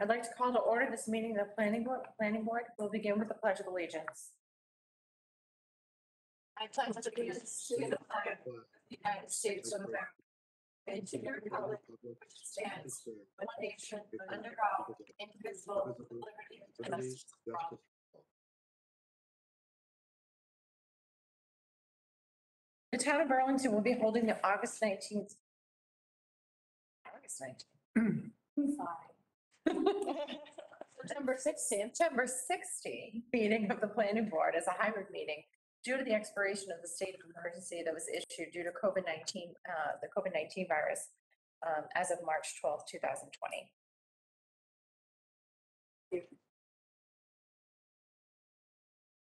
I'd like to call to order this meeting of the planning board, planning board. We'll begin with the pledge of allegiance. I pledge allegiance to the flag of the United States of America and to the republic which stands one nation under God, indivisible, with liberty and justice for all. The town of Burlington will be holding the August nineteenth. August nineteenth. September sixteenth, September sixteenth meeting of the planning board as a hybrid meeting due to the expiration of the state of emergency that was issued due to COVID-19, uh, the COVID-19 virus um, as of March twelfth, two thousand twenty.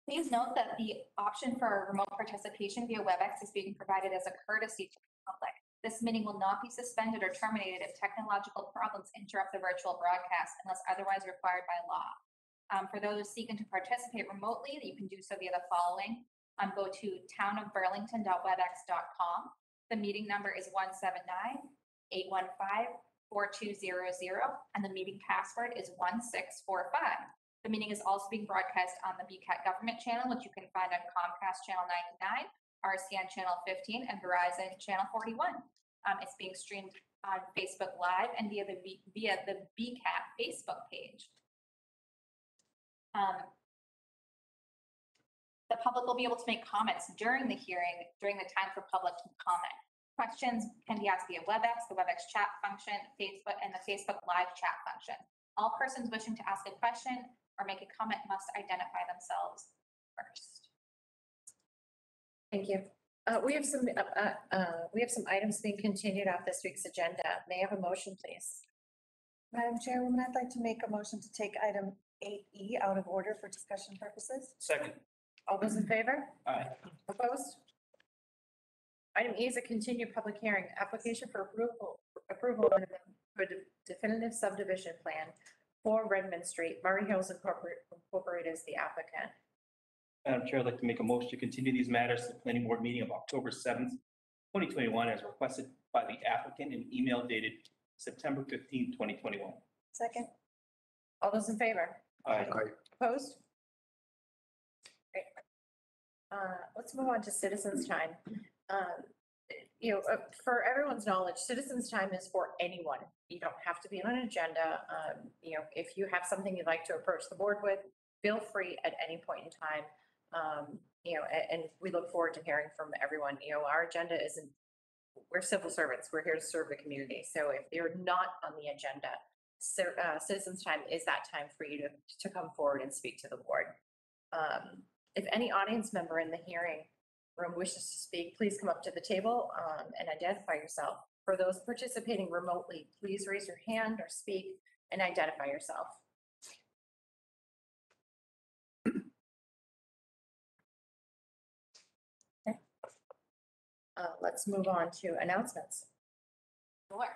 Please note that the option for remote participation via WebEx is being provided as a courtesy to the public. This meeting will not be suspended or terminated if technological problems interrupt the virtual broadcast unless otherwise required by law. Um, For those seeking to participate remotely, you can do so via the following. Um, Go to townofburlington.webex.com. The meeting number is 179-815-4200, and the meeting password is 1645. The meeting is also being broadcast on the BCAT government channel, which you can find on Comcast Channel 99, RCN Channel 15, and Verizon Channel 41. Um, it's being streamed on Facebook Live and via the, V- via the BCAT Facebook page. Um, The public will be able to make comments during the hearing, during the time for public comment. Questions can be asked via WebEx, the WebEx chat function, Facebook, and the Facebook Live chat function. All persons wishing to ask a question or make a comment must identify themselves first. Thank you. Uh, we have some, uh, uh, uh, we have some items being continued off this week's agenda. May I have a motion, please? Madam Chairwoman, I'd like to make a motion to take item eight E out of order for discussion purposes. Second. All those in favor? Aye. Opposed? Item E is a continued public hearing, application for approval, approval of the- for the definitive subdivision plan for Redmond Street. Murray Hills Incorporated Incorporated is the applicant. Madam Chair, I'd like to make a motion to continue these matters to the planning board meeting of October 7th, 2021, as requested by the applicant in email dated September 15th, 2021. Second, All those in favor? Aye. Opposed? Great. Uh, Let's move on to citizens' time. Um, You know, uh, for everyone's knowledge, citizens' time is for anyone. You don't have to be on an agenda. Um, You know, if you have something you'd like to approach the board with, feel free at any point in time. Um, You know, and we look forward to hearing from everyone. You know, our agenda isn't, we're civil servants. We're here to serve the community. So if you're not on the agenda, uh, citizens' time is that time for you to, to come forward and speak to the board. Um, If any audience member in the hearing room wishes to speak, please come up to the table um, and identify yourself. For those participating remotely, please raise your hand or speak and identify yourself. Uh, Let's move on to announcements. Sure.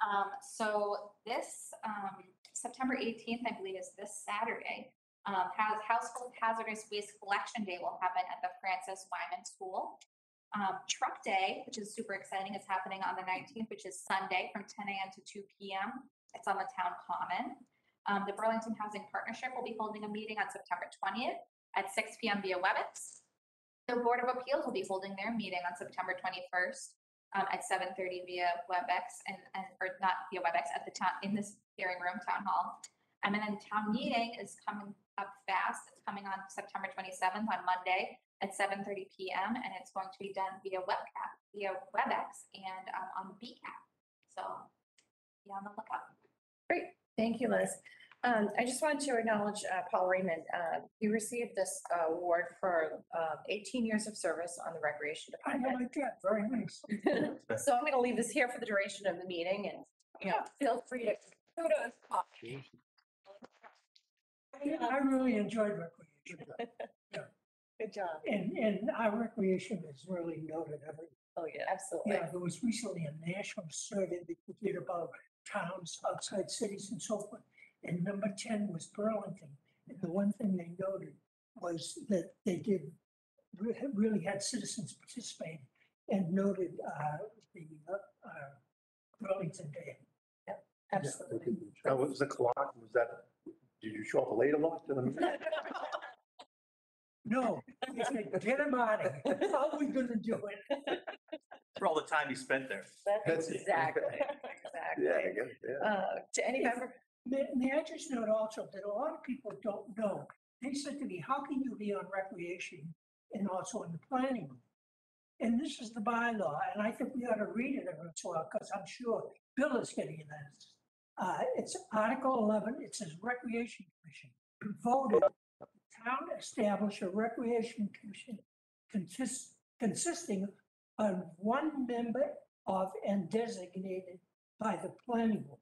Um, so this, um, September 18th, I believe is this Saturday, um, has Household Hazardous Waste Collection Day will happen at the Francis Wyman School. Um, Truck Day, which is super exciting, is happening on the 19th, which is Sunday from 10 a.m. to 2 p.m. It's on the town common. Um, the Burlington Housing Partnership will be holding a meeting on September 20th at 6 p.m. via WebEx. The Board of Appeals will be holding their meeting on September 21st um, at 7:30 via WebEx and, and, or not via WebEx at the town, in this hearing room, Town Hall. And then town meeting is coming up fast. It's coming on September 27th on Monday at 7:30 PM. And it's going to be done via webcast, via WebEx and um, on BCAT. So be on the lookout. Great, thank you, Liz. Um, I just wanted to acknowledge uh, Paul Raymond. Uh, He received this uh, award for uh, 18 years of service on the Recreation I Department. like that, very nice. So I'm going to leave this here for the duration of the meeting and, you know, feel free to kudos. Paul. I really enjoyed recreation. good job. And, and our recreation is really noted every, Oh, yeah, absolutely. yeah, there was recently a national survey that we did about towns outside cities and so forth. And number ten was Burlington. And the one thing they noted was that they did, really had citizens participate and noted, uh, the, uh, uh, Burlington Day. Absolutely. That was the clock, was that, did you show up late a lot to the meeting? No, he said, get him out of here. How are we gonna do it? For all the time he spent there. That's That's exactly, exactly. Yeah, I guess, yeah. Uh, to any member, May, I just note also that a lot of people don't know, they said to me, how can you be on recreation and also in the planning? room?" And this is the bylaw, and I think we ought to read it every once in because I'm sure Bill is getting this. Uh, it's Article eleven, it says Recreation Commission voted, town establish a recreation commission consist, consisting of one member of and designated by the planning board.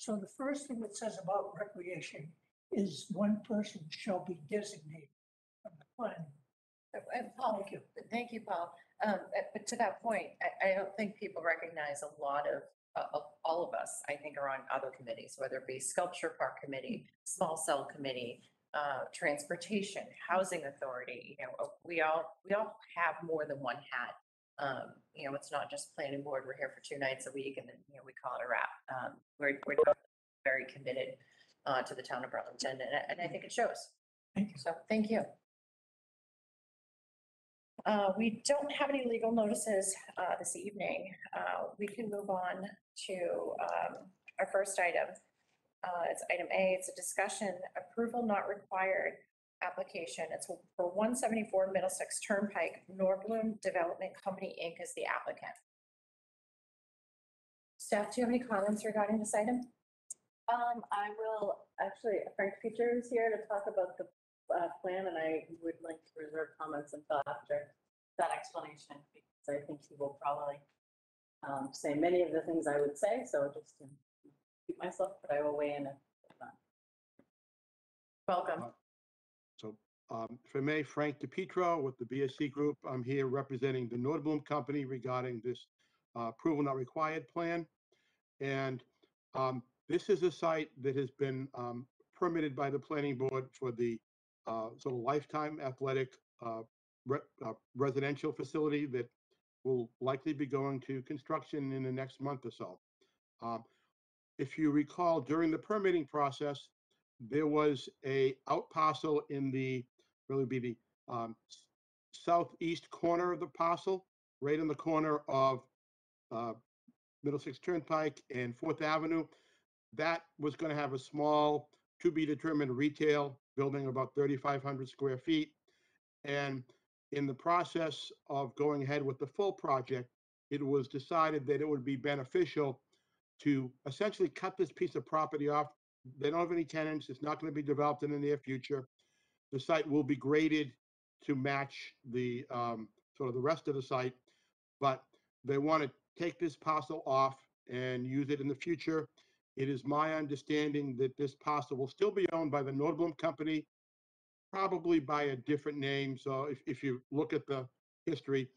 So the first thing it says about recreation is one person shall be designated from the planning. and Paul, Thank you. Thank you, Paul. Um, But to that point, I, I don't think people recognize a lot of, uh, of all of us, I think, are on other committees, whether it be sculpture park committee, small cell committee, uh, transportation, housing authority, you know, we all, we all have more than one hat. Um, You know, it's not just planning board, we're here for two nights a week and then, you know, we call it a wrap. Um, We're, we're very committed uh, to the town of Burlington and, I- and I think it shows. Thank you. So, thank you. Uh, we don't have any legal notices, uh, this evening. Uh, we can move on to, um, our first item. Uh, it's item A, it's a discussion, approval not required application. It's for one seventy-four Middlesex Turnpike, Nordblom Development Company, Inc. is the applicant. Staff, do you have any comments regarding this item? Um, I will, actually, Frank Peters is here to talk about the, uh, plan, and I would like to reserve comments until after that explanation, because I think he will probably, um, say many of the things I would say, so just to keep myself, but I will weigh in if not. Welcome. Um, if I may, Frank DePietro with the BSC Group. I'm here representing the Nordblom Company regarding this uh, approval not required plan. And um, this is a site that has been um, permitted by the planning board for the uh, sort of lifetime athletic uh, re- uh, residential facility that will likely be going to construction in the next month or so. Um, If you recall, during the permitting process, there was a out parcel in the, really be the um, southeast corner of the parcel, right in the corner of uh, Middlesex Turnpike and Fourth Avenue. That was going to have a small, to be determined retail building about 3,500 square feet. And in the process of going ahead with the full project, it was decided that it would be beneficial to essentially cut this piece of property off they don't have any tenants. It's not going to be developed in the near future. The site will be graded to match the, um, sort of the rest of the site. But they want to take this parcel off and use it in the future. It is my understanding that this parcel will still be owned by the Nordblom Company, probably by a different name. So if, if you look at the history,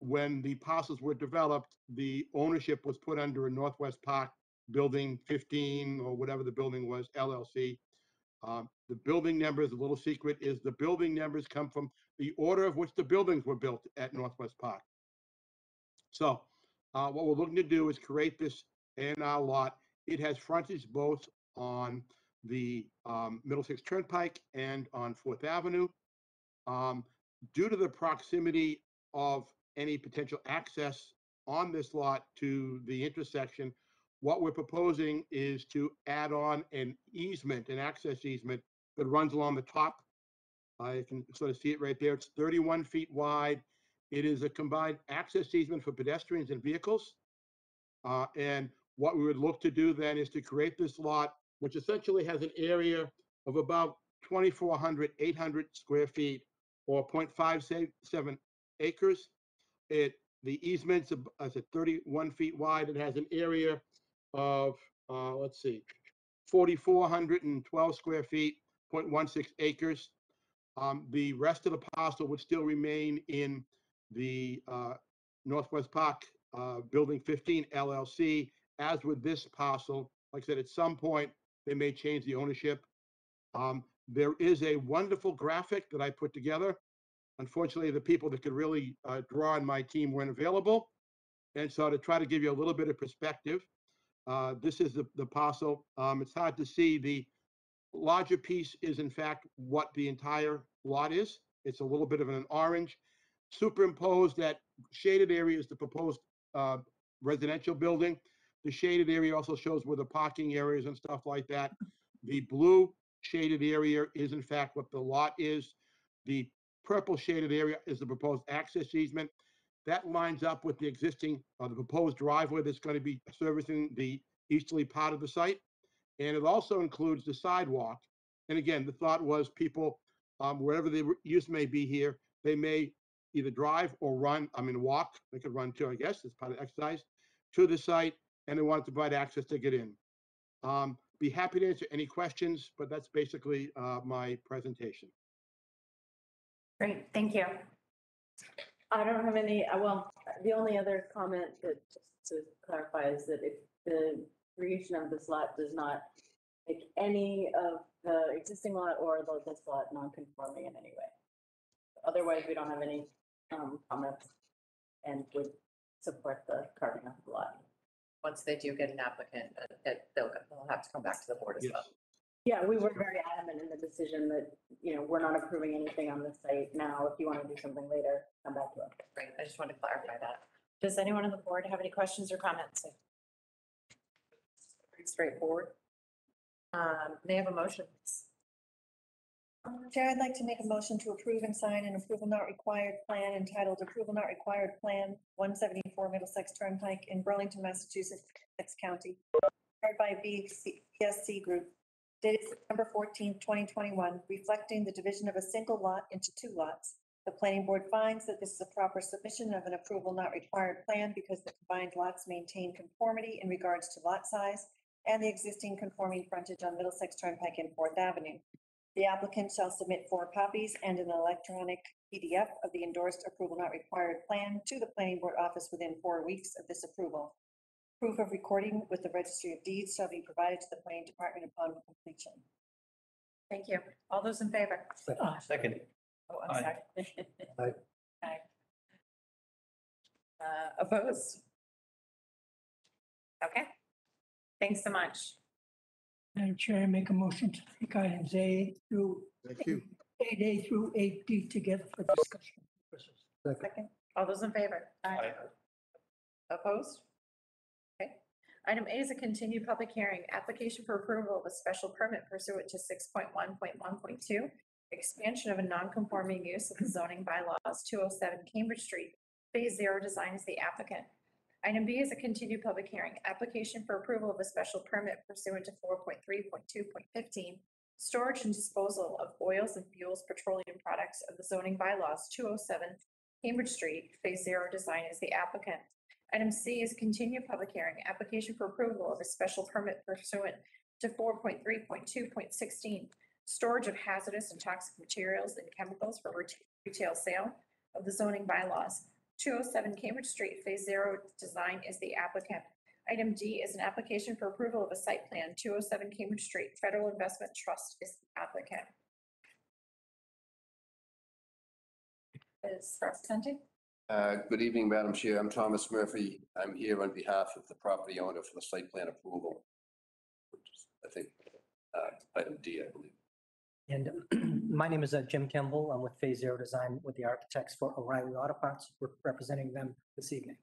when the parcels were developed, the ownership was put under a Northwest Park Building 15 or whatever the building was, LLC. Um, The building numbers, a little secret, is the building numbers come from the order of which the buildings were built at Northwest Park. So uh, what we're looking to do is create this A and R lot. It has frontage both on the um, Middlesex Turnpike and on Fourth Avenue. Um, Due to the proximity of any potential access on this lot to the intersection, what we're proposing is to add on an easement, an access easement that runs along the top. I can sort of see it right there. It's 31 feet wide. It is a combined access easement for pedestrians and vehicles. Uh, And what we would look to do then is to create this lot, which essentially has an area of about 2,400, 800 square feet or 0.57 acres. It, the easement's ab- is at 31 feet wide. It has an area of, uh, let's see, 4,412 square feet, 0.16 acres. Um, The rest of the parcel would still remain in the uh, Northwest Park uh, Building 15 LLC, as with this parcel. Like I said, at some point, they may change the ownership. Um, There is a wonderful graphic that I put together. Unfortunately, the people that could really uh, draw on my team weren't available. And so to try to give you a little bit of perspective, Uh, This is the, the parcel. Um, It's hard to see. The larger piece is in fact what the entire lot is. It's a little bit of an orange. Superimposed, that shaded area is the proposed uh, residential building. The shaded area also shows where the parking areas and stuff like that. The blue shaded area is in fact what the lot is. The purple shaded area is the proposed access easement. That lines up with the existing, uh, the proposed driveway that's going to be servicing the easterly part of the site. And it also includes the sidewalk. And again, the thought was people, um, wherever the use may be here, they may either drive or run, I mean, walk, they could run too, I guess, it's part of exercise, to the site, and they wanted to provide access to get in. Um, be happy to answer any questions, but that's basically, uh, my presentation. Great, thank you. I don't have any, uh, well, the only other comment that, just to clarify, is that if the creation of this lot does not make any of the existing lot or the- this lot non-conforming in any way. Otherwise, we don't have any um, comments and would support the carving of the lot. Once they do get an applicant, uh, that they'll, they'll have to come back to the board as Yes. well. Yeah, we were very adamant in the decision that, you know, we're not approving anything on this site now. If you want to do something later, come back to us. Great, I just wanted to clarify that. Does anyone on the board have any questions or comments? Pretty straightforward. Um, May I have a motion? please? Chair, I'd like to make a motion to approve and sign an approval not required plan entitled Approval Not Required Plan, 174 Middlesex Turnpike in Burlington, Massachusetts, Essex County, prepared by BC BSC Group, dated September 14, 2021, reflecting the division of a single lot into two lots. The planning board finds that this is a proper submission of an approval not required plan because the combined lots maintain conformity in regards to lot size and the existing conforming frontage on Middlesex Turnpike and Fourth Avenue. The applicant shall submit four copies and an electronic PDF of the endorsed approval not required plan to the planning board office within four weeks of this approval. Proof of recording with the registry of deeds shall be provided to the planning department upon completion. Thank you. All those in favor? Second. Oh, I'm Aye. sorry. Aye. Aye. Uh, Opposed? Okay. Thanks so much. Madam Chair, I make a motion to take items A through, Thank you. eight A through eight D together for discussion purposes. Second. All those in favor? Aye. Opposed? Item A is a continued public hearing, application for approval of a special permit pursuant to six point one point one point two, expansion of a non-conforming use of the zoning bylaws, two oh seven Cambridge Street, Phase Zero Design is the applicant. Item B is a continued public hearing, application for approval of a special permit pursuant to four point three point two point fifteen, storage and disposal of oils and fuels petroleum products of the zoning bylaws, two oh seven Cambridge Street, Phase Zero Design is the applicant. Item C is continued public hearing, application for approval of a special permit pursuant to four point three point two point sixteen, storage of hazardous and toxic materials and chemicals for ret- retail sale of the zoning bylaws. Two oh seven Cambridge Street, Phase Zero Design is the applicant. Item D is an application for approval of a site plan, two oh seven Cambridge Street, Federal Investment Trust is the applicant. Is representing? Uh, Good evening, Madam Chair. I'm Thomas Murphy. I'm here on behalf of the property owner for the site plan approval. which is, I think, uh, item D, I believe. And my name is uh, Jim Kimball. I'm with Phase Zero Design with the architects for O'Reilly Auto Parts. We're representing them this evening.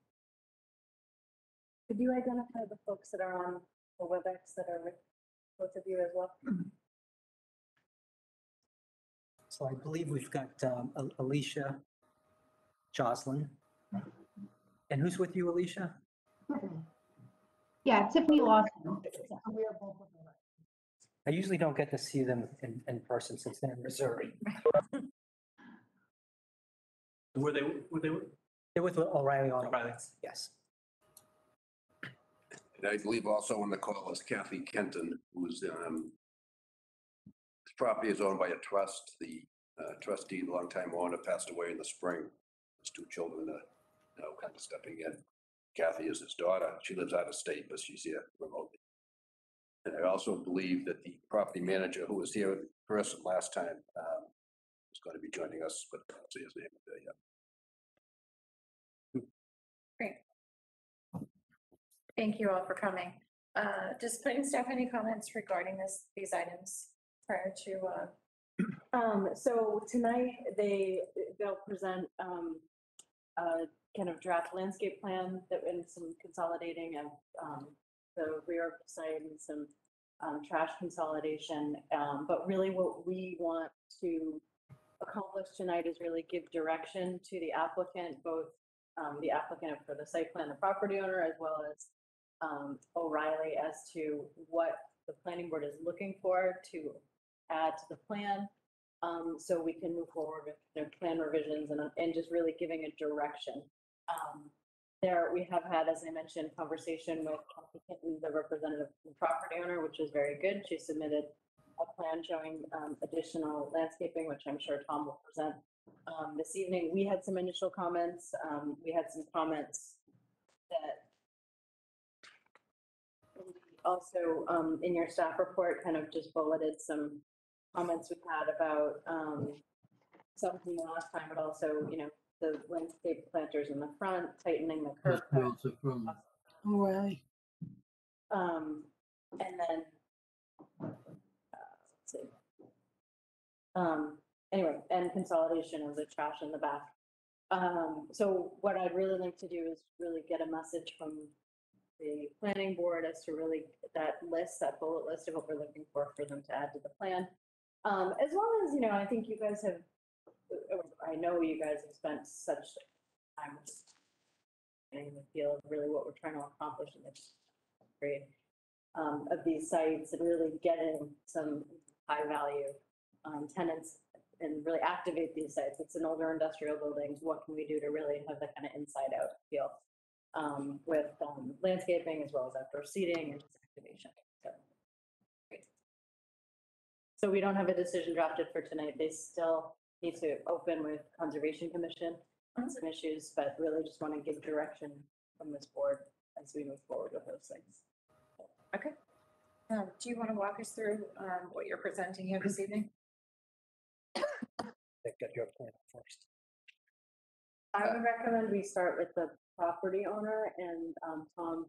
Could you identify the folks that are on the WebEx that are with both of you as well? So I believe we've got um, Al- Alicia Jocelyn. And who's with you, Alicia? Yeah, Tiffany Lawson. I usually don't get to see them in, in person since they're in Missouri. Were they, were they, They're with O'Reilly Auto O'Reilly. Parts, yes. And I believe also on the call is Kathy Kenton, who's, um, this property is owned by a trust. The uh, trustee, longtime owner, passed away in the spring. His two children are now kind of stepping in. Kathy is his daughter. She lives out of state, but she's here remotely. And I also believe that the property manager who was here in person last time um, is going to be joining us, but I can't see his name there yet. Thank you all for coming. Uh, Does planning staff any comments regarding this, these items prior to, uh, Um, so tonight, they, they'll present, um, a kind of draft landscape plan that, and some consolidating of, um, the rear of site and some, um, trash consolidation. Um, but really what we want to accomplish tonight is really give direction to the applicant, both, um, the applicant for the site plan, the property owner, as well as, um, O'Reilly as to what the planning board is looking for to add to the plan. Um, so we can move forward with plan revisions and, and just really giving a direction. Um, there, we have had, as I mentioned, conversation with the representative property owner, which is very good. She submitted a plan showing, um, additional landscaping, which I'm sure Tom will present, um, this evening. We had some initial comments. Um, we had some comments that also, um, in your staff report, kind of just bulleted some comments we had about, um, some from the last time, but also, you know, the landscape planters in the front, tightening the curb cut. O'Reilly. Um, and then, uh, let's see. Um, anyway, and consolidation of the trash in the back. Um, so what I'd really like to do is really get a message from the planning board as to really that list, that bullet list of what we're looking for, for them to add to the plan. Um, as well as, you know, I think you guys have, uh, I know you guys have spent such time getting the feel of really what we're trying to accomplish in this grade um, of these sites and really getting some high value um, tenants and really activate these sites. It's an older industrial buildings. What can we do to really have that kind of inside out feel um, with um, landscaping as well as outdoor seating and activation? So. we don't have a decision drafted for tonight. They still need to open with Conservation Commission on some issues, but really just want to give direction from this board as we move forward with those things. um, do you want to walk us through um, what you're presenting here this evening? Get your plan first. I would recommend we start with the property owner and um, Tom,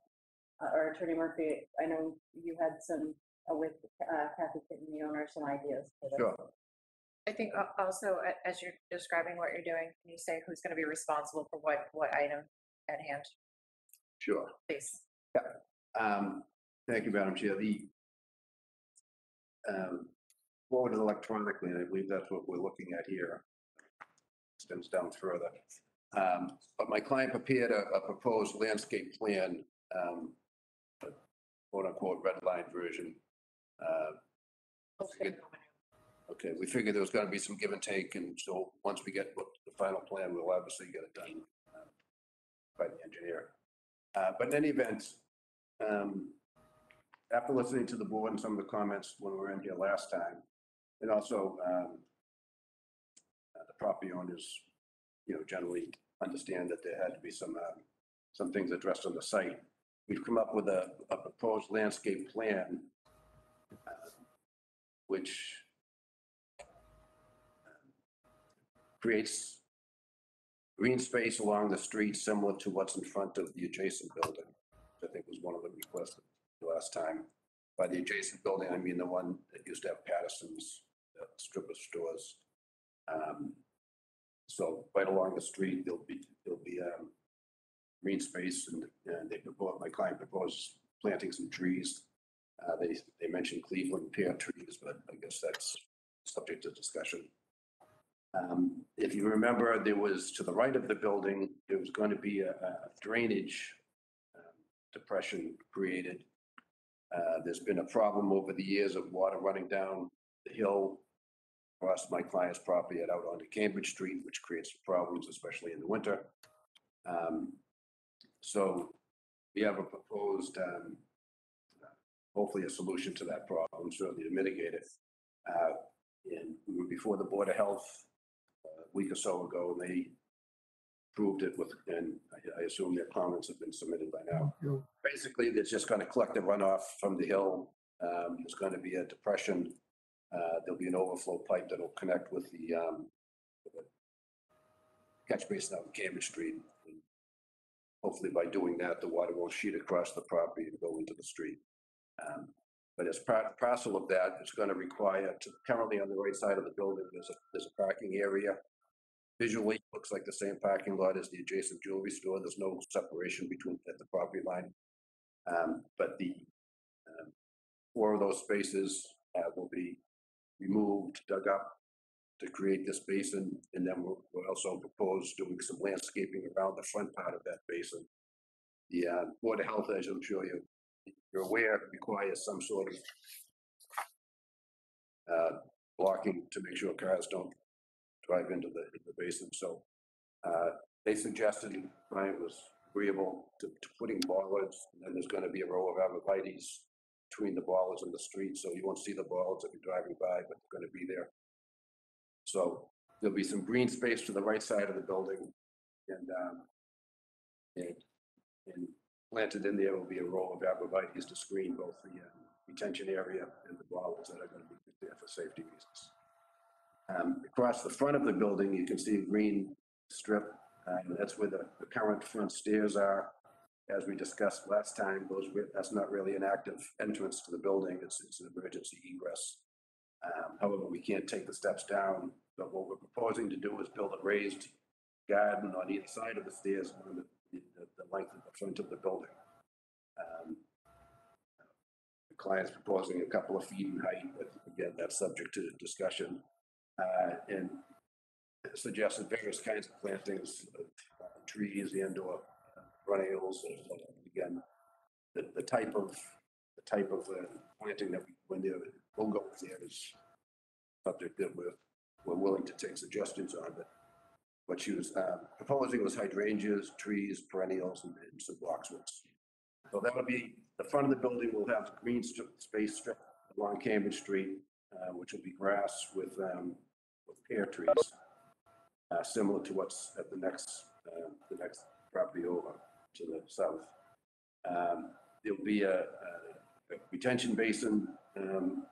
uh, or Attorney Murphy, I know you had some, uh, with uh, Kathy Kitten, the owner, some ideas. for this. Sure. I think al- also, a- as you're describing what you're doing, can you say who's going to be responsible for what, what item at hand, Sure. please? Um, Thank you, Madam Chair. The um, forwarded electronically, and I believe that's what we're looking at here. Extends down further. Um, But my client prepared a a proposed landscape plan, um, quote unquote red line version. Uh, Okay. Okay, we figured there was gonna be some give and take, and so once we get what the final plan, we'll obviously get it done uh, by the engineer. Uh, But in any event, um, after listening to the board and some of the comments when we were in here last time, and also um, uh, the property owners, you know, generally understand that there had to be some, um, some things addressed on the site. We've come up with a, a proposed landscape plan, which creates green space along the street similar to what's in front of the adjacent building, which I think was one of the requests the last time. By the adjacent building, I mean the one that used to have Patterson's uh, strip of stores. Um, So right along the street, there'll be, there'll be um, green space and, and they propose, my client proposed planting some trees. Uh, They, they mentioned Cleveland pear trees, but I guess that's subject to discussion. Um, If you remember, there was, to the right of the building, there was going to be a a drainage um, depression created. Uh, There's been a problem over the years of water running down the hill across my client's property and out onto Cambridge Street, which creates problems, especially in the winter. Um, So we have a proposed, um, hopefully a solution to that problem, certainly to mitigate it. Uh, And we were before the Board of Health a week or so ago, and they approved it with, and I- I assume their comments have been submitted by now. Basically, they're just going to collect the runoff from the hill. Um, There's going to be a depression. Uh, There'll be an overflow pipe that'll connect with the um, catch basin out on Cambridge Street. And Hopefully by doing that, the water won't sheet across the property and go into the street. Um, But as part, parcel of that, it's going to require, to- currently on the right side of the building, there's a, there's a parking area. Visually, looks like the same parking lot as the adjacent jewelry store. There's no separation between, at the property line. Um, But the, um, four of those spaces uh, will be removed, dug up to create this basin. And then we'll, we'll also propose doing some landscaping around the front part of that basin. The uh, Board of Health, as I'm sure you, you're aware, requires some sort of uh, blocking to make sure cars don't drive into the, the basin. So uh, they suggested, Brian was agreeable to, to putting bollards, and then there's gonna be a row of arborvitae's between the bollards and the street, so you won't see the bollards if you're driving by, but they're gonna be there. So there'll be some green space to the right side of the building, and, um, and, and planted in there will be a row of arborvitae's to screen both the uh, retention area and the bollards that are gonna be there for safety reasons. Um, Across the front of the building, you can see a green strip, uh, that's where the, the current front stairs are. As we discussed last time, those, that's not really an active entrance to the building, it's, it's an emergency egress. Um, However, we can't take the steps down, but what we're proposing to do is build a raised garden on either side of the stairs, on the, the, the length of the front of the building. Um, The client's proposing a couple of feet in height, but again, that's subject to discussion. Uh, and suggested various kinds of plantings, uh, trees and or perennials, and, uh, again, the, the type of, the type of uh, planting that we, when there, will go with there is subject that we're, we're willing to take suggestions on, but what she was, uh, proposing was hydrangeas, trees, perennials, and and some boxwoods. So that would be, the front of the building will have green strip, space strip along Cambridge Street, uh, which will be grass with, um, with pear trees, uh, similar to what's at the next, uh, the next property over to the south. Um, There'll be a, a retention basin, um,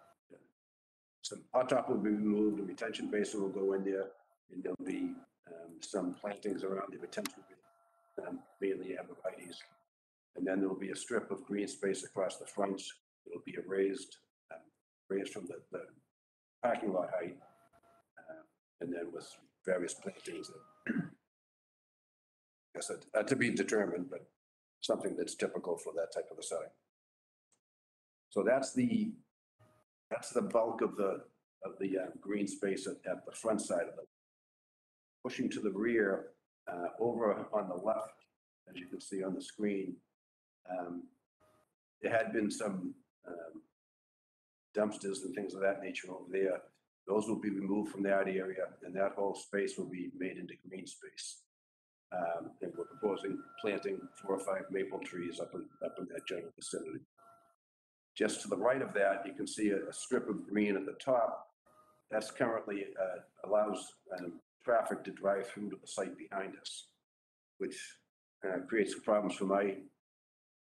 some hot top will be removed, a retention basin will go in there, and there'll be, um, some plantings around the potential um, mainly arborvitae's. And then there'll be a strip of green space across the front, it'll be a raised, um, raised from the, the parking lot height. uh, And then with various plantings that, I guess, that- uh, to be determined, but something that's typical for that type of a setting. So that's the, that's the bulk of the, of the uh, green space at, at the front side of the. Pushing to the rear, uh, over on the left, as you can see on the screen, um, there had been some um, dumpsters and things of that nature over there. Those will be removed from that area, and that whole space will be made into green space. Um, And we're proposing planting four or five maple trees up in, up in that general vicinity. Just to the right of that, you can see a a strip of green at the top. That's currently uh, allows um, traffic to drive through to the site behind us, which uh, creates problems for my,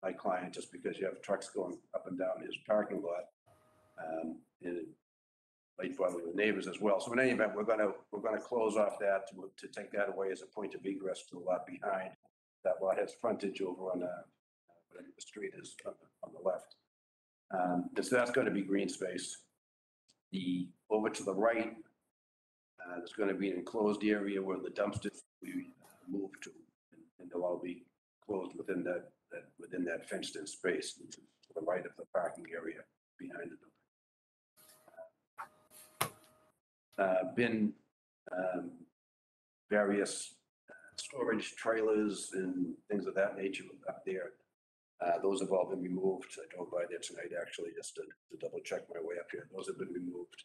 my client, just because you have trucks going up and down his parking lot. um, And it might bother the neighbors as well. So in any event, we're gonna, we're gonna close off that to, to take that away as a point of egress to the lot behind. That lot has frontage over on, uh, the street is on the- on the left. Um, and so that's gonna be green space. The, over to the right, uh, there's gonna be an enclosed area where the dumpsters will be moved to. and- they'll all be closed within that, that, within that fenced-in space, which is to the right of the parking area behind the building. Uh, been, um, various uh, storage trailers and things of that nature up there. Uh, those have all been removed. I drove by there tonight actually just to, to double check my way up here. Those have been removed.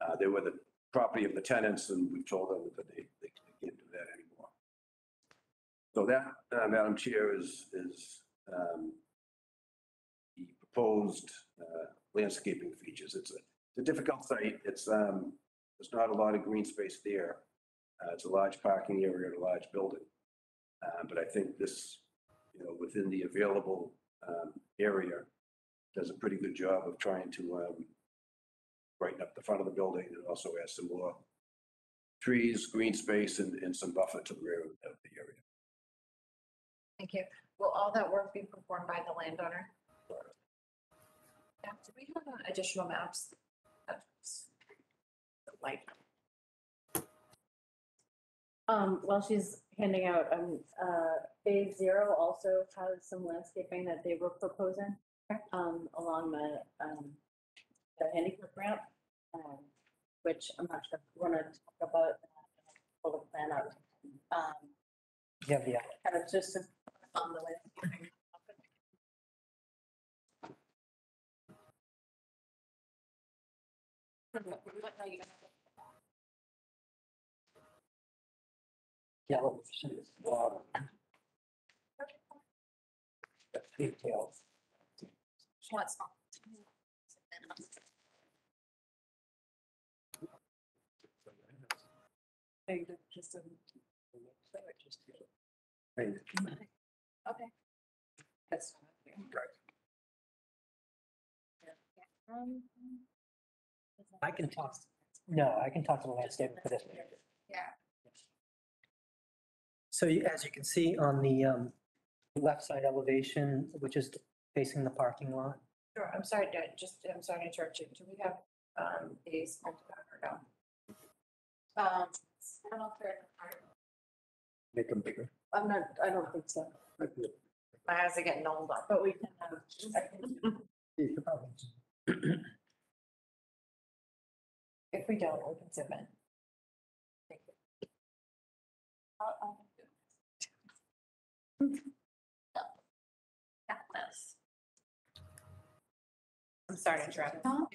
Uh, they were the property of the tenants and we've told them that they, they can't do that anymore. So that, uh, Madam Chair, is, is, um, the proposed, uh, landscaping features. It's a, it's a difficult site. It's, um, there's not a lot of green space there. Uh, it's a large parking area and a large building. Uh, but I think this, you know, within the available, um, area, does a pretty good job of trying to, um, brighten up the front of the building and also add some more trees, green space, and, and some buffer to the rear of the area. Thank you. Will all that work be performed by the landowner? Yeah, do we have uh, additional maps? That's Like, Um, while she's handing out, um, uh, phase zero also has some landscaping that they were proposing. Um, along the, um, the handicap ramp, um, which I'm not sure, if we wanna talk about, that, pull the plan out. Um, Yeah, yeah. kind of just on the landscaping. Yellow. water. Details. She wants small. Just a. Okay. That's. Um, I can talk, no, I can talk to the landscape for this. Yeah. So you- as you can see on the um, left side elevation, which is facing the parking lot, Sure, I'm sorry, to just, I'm sorry to interrupt you. Do we have, um, these or no? Um, I don't know if they're in the part. Make them bigger. I'm not, I don't think so, My eyes are getting old, but but we can have. I can- you could probably if we don't, we can zoom in. I'll- I'll do it. Got this. I'm sorry to interrupt. No,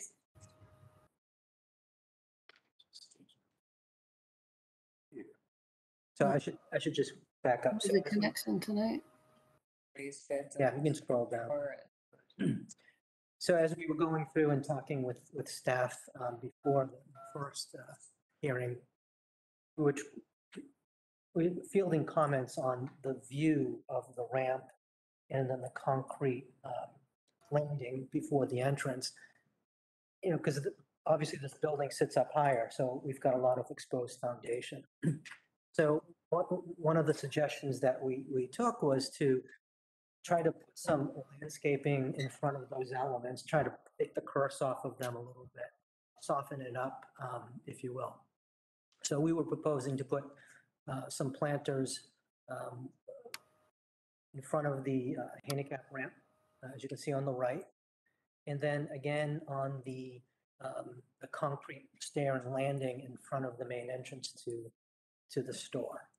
So I should, I should just back up. is the connection tonight? Yeah, you can scroll down. So as we were going through and talking with, with staff um, before the first uh, hearing, which we fielding comments on the view of the ramp and then the concrete um, landing before the entrance. You know, because obviously this building sits up higher, so we've got a lot of exposed foundation. So one, one of the suggestions that we, we took was to try to put some landscaping in front of those elements, try to take the curse off of them a little bit, soften it up, um, if you will. So we were proposing to put uh, some planters um, in front of the uh, handicap ramp, uh, as you can see on the right. And then again on the, um, the concrete stair and landing in front of the main entrance to, to the store.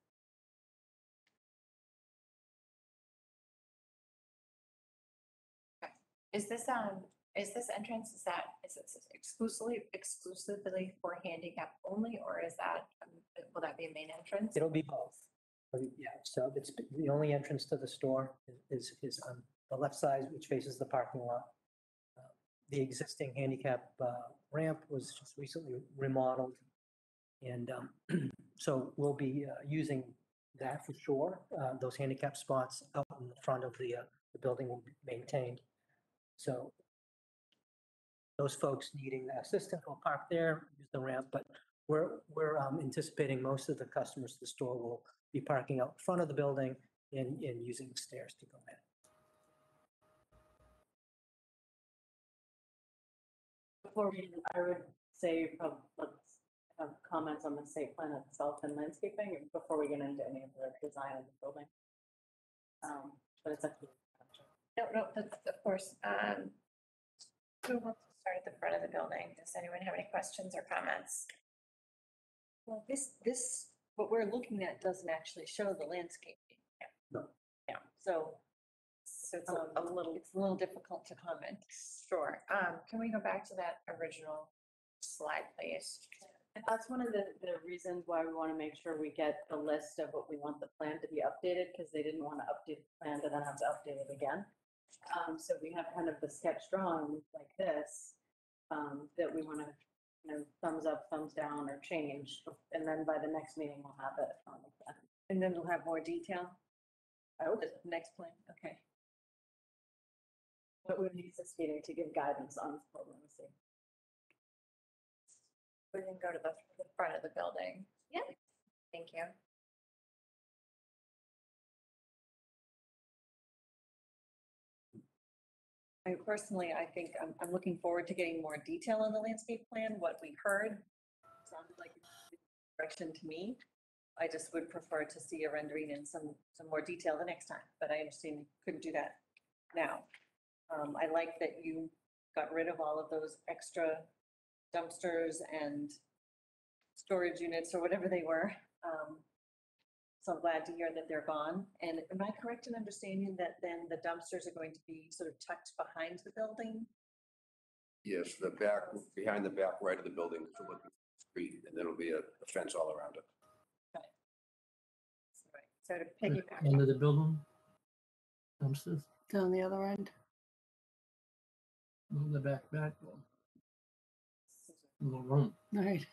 Is this, um, is this entrance, is that, is it exclusively, exclusively for handicap only, or is that, um, will that be a main entrance? It'll be both. Yeah, so it's, the only entrance to the store is, is on the left side, which faces the parking lot. Uh, The existing handicap uh, ramp was just recently remodeled. And um, so we'll be uh, using that for sure. Uh, Those handicap spots out in the front of the, uh, the building will be maintained. So those folks needing assistance will park there, use the ramp, but we're, we're um, anticipating most of the customers to the store will be parking out front of the building and, and using the stairs to go in. Before we, I would say, prob- let's comments on the site plan itself and landscaping before we get into any of the design of the building. Um, but it's up to you. No, no, that's, of course, um, who wants to start at the front of the building? Does anyone have any questions or comments? Well, this, this, what we're looking at doesn't actually show the landscaping. No. Yeah, so So it's um, a- a little, it's a little difficult to comment. sure, um, can we go back to that original slide, please? That's one of the, the reasons why we want to make sure we get the list of what we want the plan to be updated, because they didn't want to update the plan to then have to update it again. Um, so we have kind of the sketch drawn like this, um, that we want to, you know, thumbs up, thumbs down, or change. And then by the next meeting, we'll have it on the plan. And then we'll have more detail, I hope next plan, okay. But we need this meeting to give guidance on what we want to see. We can go to the, the front of the building. Yeah. Thank you. I personally, I think I'm, I'm looking forward to getting more detail on the landscape plan. What we heard sounded like a direction to me. I just would prefer to see a rendering in some, some more detail the next time, but I understand you couldn't do that now. Um, I like that you got rid of all of those extra dumpsters and storage units or whatever they were. Um, So I'm glad to hear that they're gone. And am I correct in understanding that then the dumpsters are going to be sort of tucked behind the building? Yes, the back, behind the back right of the building, is a little street, and there'll be a a fence all around it. So to piggyback, End of the building. Dumpsters, Down the other end. in the back, back. one. Little room. Right.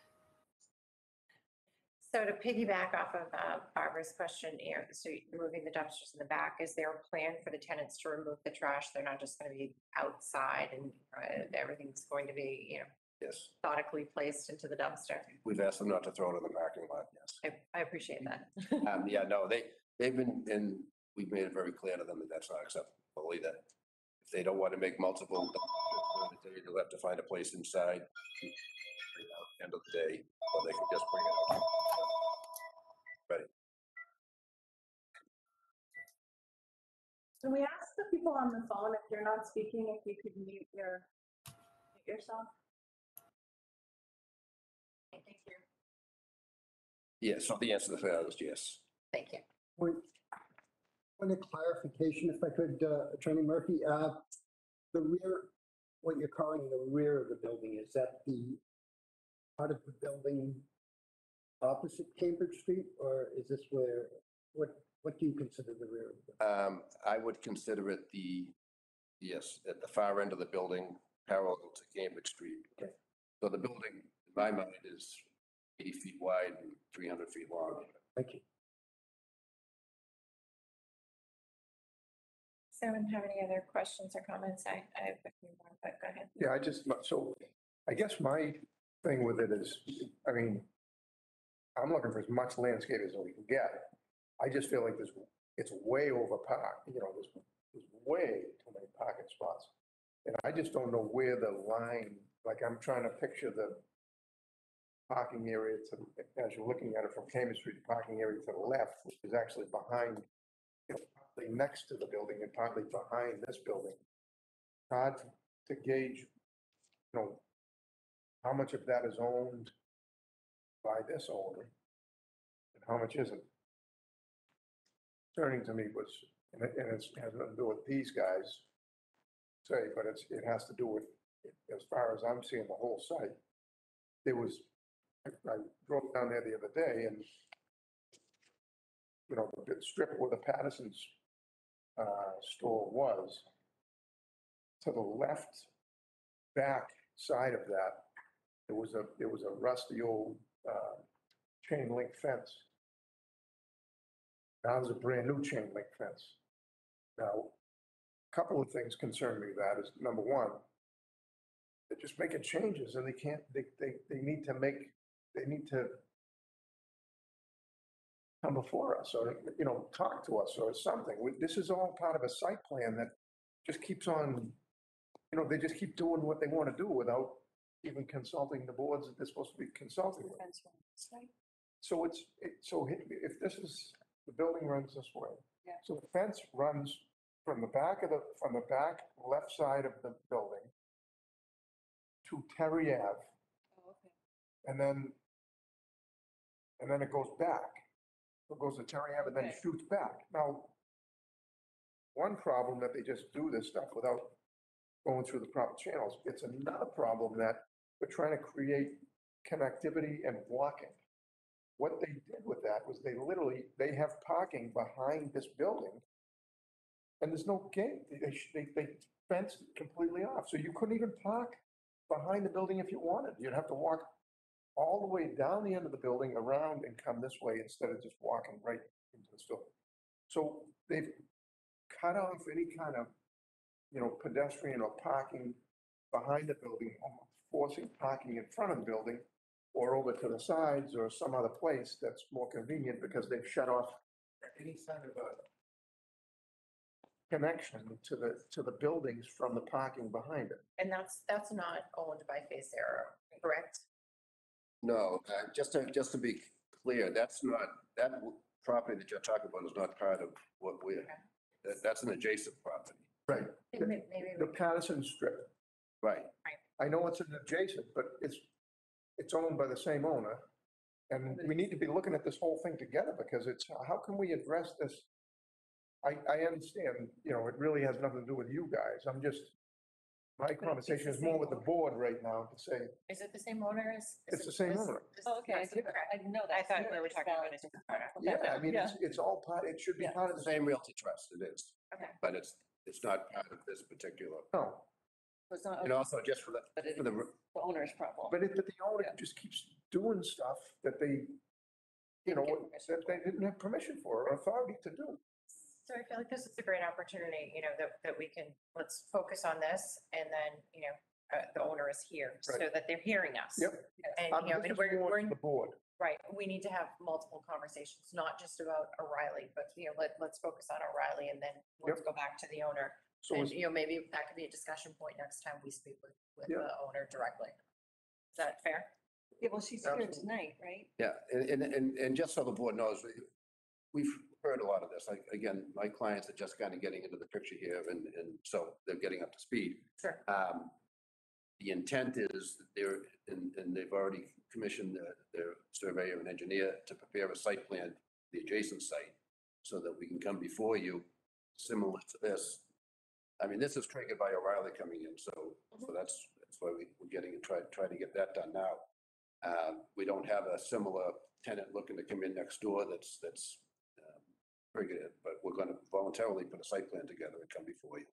so to piggyback off of uh, Barbara's question, you know, so you're moving the dumpsters in the back, is there a plan for the tenants to remove the trash? They're not just going to be outside and uh, everything's going to be, you know, Yes, methodically placed into the dumpster? we've asked them not to throw it in the parking lot, yes. I, I appreciate that. Um, yeah, no, they, they've been, and we've made it very clear to them that that's not acceptable either. If they don't want to make multiple, dumpsters the day, they'll have to find a place inside. you know, End of the day, or they could just bring it out. Ready. Can we ask the people on the phone if you're not speaking, if you could mute your, mute yourself? Thank you. Yes, so the answer to that is yes. Thank you. Point, point of clarification, if I could, uh, Attorney Murphy, uh, the rear, what you're calling the rear of the building, is that the part of the building opposite Cambridge Street, or is this where, what, what do you consider the rear? of the Um, I would consider it the, yes, at the far end of the building, parallel to Cambridge Street. Okay. So the building, in my mind, is eighty feet wide and three hundred feet long. Thank you. Anyone have any other questions or comments? I, I have a few more, but go ahead. Yeah, I just, so I guess my thing with it is, I mean, I'm looking for as much landscape as we can get. I just feel like there's, it's way over parked, you know, there's, there's way too many parking spots. And I just don't know where the line, like I'm trying to picture the parking area to, as you're looking at it from Cambridge Street, the parking area to the left, which is actually behind, you know, partly next to the building and partly behind this building. Hard to gauge, you know, how much of that is owned by this owner and how much isn't. Turning to me was, and it, and it's, has nothing to do with these guys say, but it's, it has to do with, as far as I'm seeing the whole site. There was, I I drove down there the other day and you know, the strip where the Patterson's uh, store was, to the left back side of that, there was a, there was a rusty old uh, chain link fence. Now there's a brand new chain link fence. Now, a couple of things concern me that is, number one, they're just making changes and they can't, they, they, they need to make, they need to come before us or, you know, talk to us or something. We- This is all part of a site plan that just keeps on, you know, they just keep doing what they want to do without even consulting the boards that they're supposed to be consulting with. So it's, it- so if if this is, the building runs this way. Yeah. So the fence runs from the back of the, from the back left side of the building to Terry Ave, Oh, okay. and then, and then it goes back. Goes to Terry Ave and then Okay. shoots back. Now, one problem that they just do this stuff without going through the proper channels. It's another problem that we're trying to create connectivity and blocking. What they did with that was they literally, they have parking behind this building. And there's no gate. They, sh- they, they fenced it completely off. So you couldn't even park behind the building if you wanted. You'd have to walk all the way down the end of the building, around and come this way instead of just walking right into the store. So they've cut off any kind of, you know, pedestrian or parking behind the building, forcing parking in front of the building or over to the sides or some other place that's more convenient because they've shut off any kind of a connection to the, to the buildings from the parking behind it. And that's, that's not owned by Face Facera, correct? No, uh, just to, just to be clear, that's not, that w- property that you're talking about is not part of what we're, that, that's an adjacent property. Right. Maybe, maybe The we- Patterson Strip. Right. I know it's an adjacent, but it's, it's owned by the same owner. And we need to be looking at this whole thing together because it's, how can we address this? I, I understand, you know, it really has nothing to do with you guys. I'm just, my conversation is more with the board right now to say, Is it the same owner as? is It's it- the same is- owner. is- Oh, Okay, I didn't. I didn't know that. I thought we were talking about a different owner. yeah, I mean, it's, it's all part, it should be part of The the same realty trust it is, Okay. but it's, it's not part of this particular. Oh. No, It's not And also just for the, But it- for the, the owner's problem. but it, but the owner just keeps doing stuff that they, you know, Didn't get permission that they didn't have permission for or authority to do. So I feel like this is a great opportunity, you know, that, that we can, let's focus on this and then, you know, uh, the owner is here so Right. that they're hearing us. Yep. And, Um, you know, this and is we're, more we're, to The board. right, we need to have multiple conversations, not just about O'Reilly, but, you know, let, let's focus on O'Reilly and then let's go back to the owner. So And, is- you know, maybe that could be a discussion point next time we speak with, with Yeah. the owner directly. Is that fair? Yeah, well, she's here Absolutely. tonight, right? yeah, and, and, and, and just so the board knows, we- we've heard a lot of this. Like, again, my clients are just kind of getting into the picture here and, and so they're getting up to speed. Sure. Um, The intent is that they're, and, and they've already commissioned their, their surveyor and engineer to prepare a site plan, the adjacent site, so that we can come before you similar to this. I mean, this is triggered by O'Reilly coming in, so, so that's, that's why we, we're getting, try, try to get that done now. Uh, we don't have a similar tenant looking to come in next door that's, that's triggered it, but we're gonna voluntarily put a site plan together and come before you.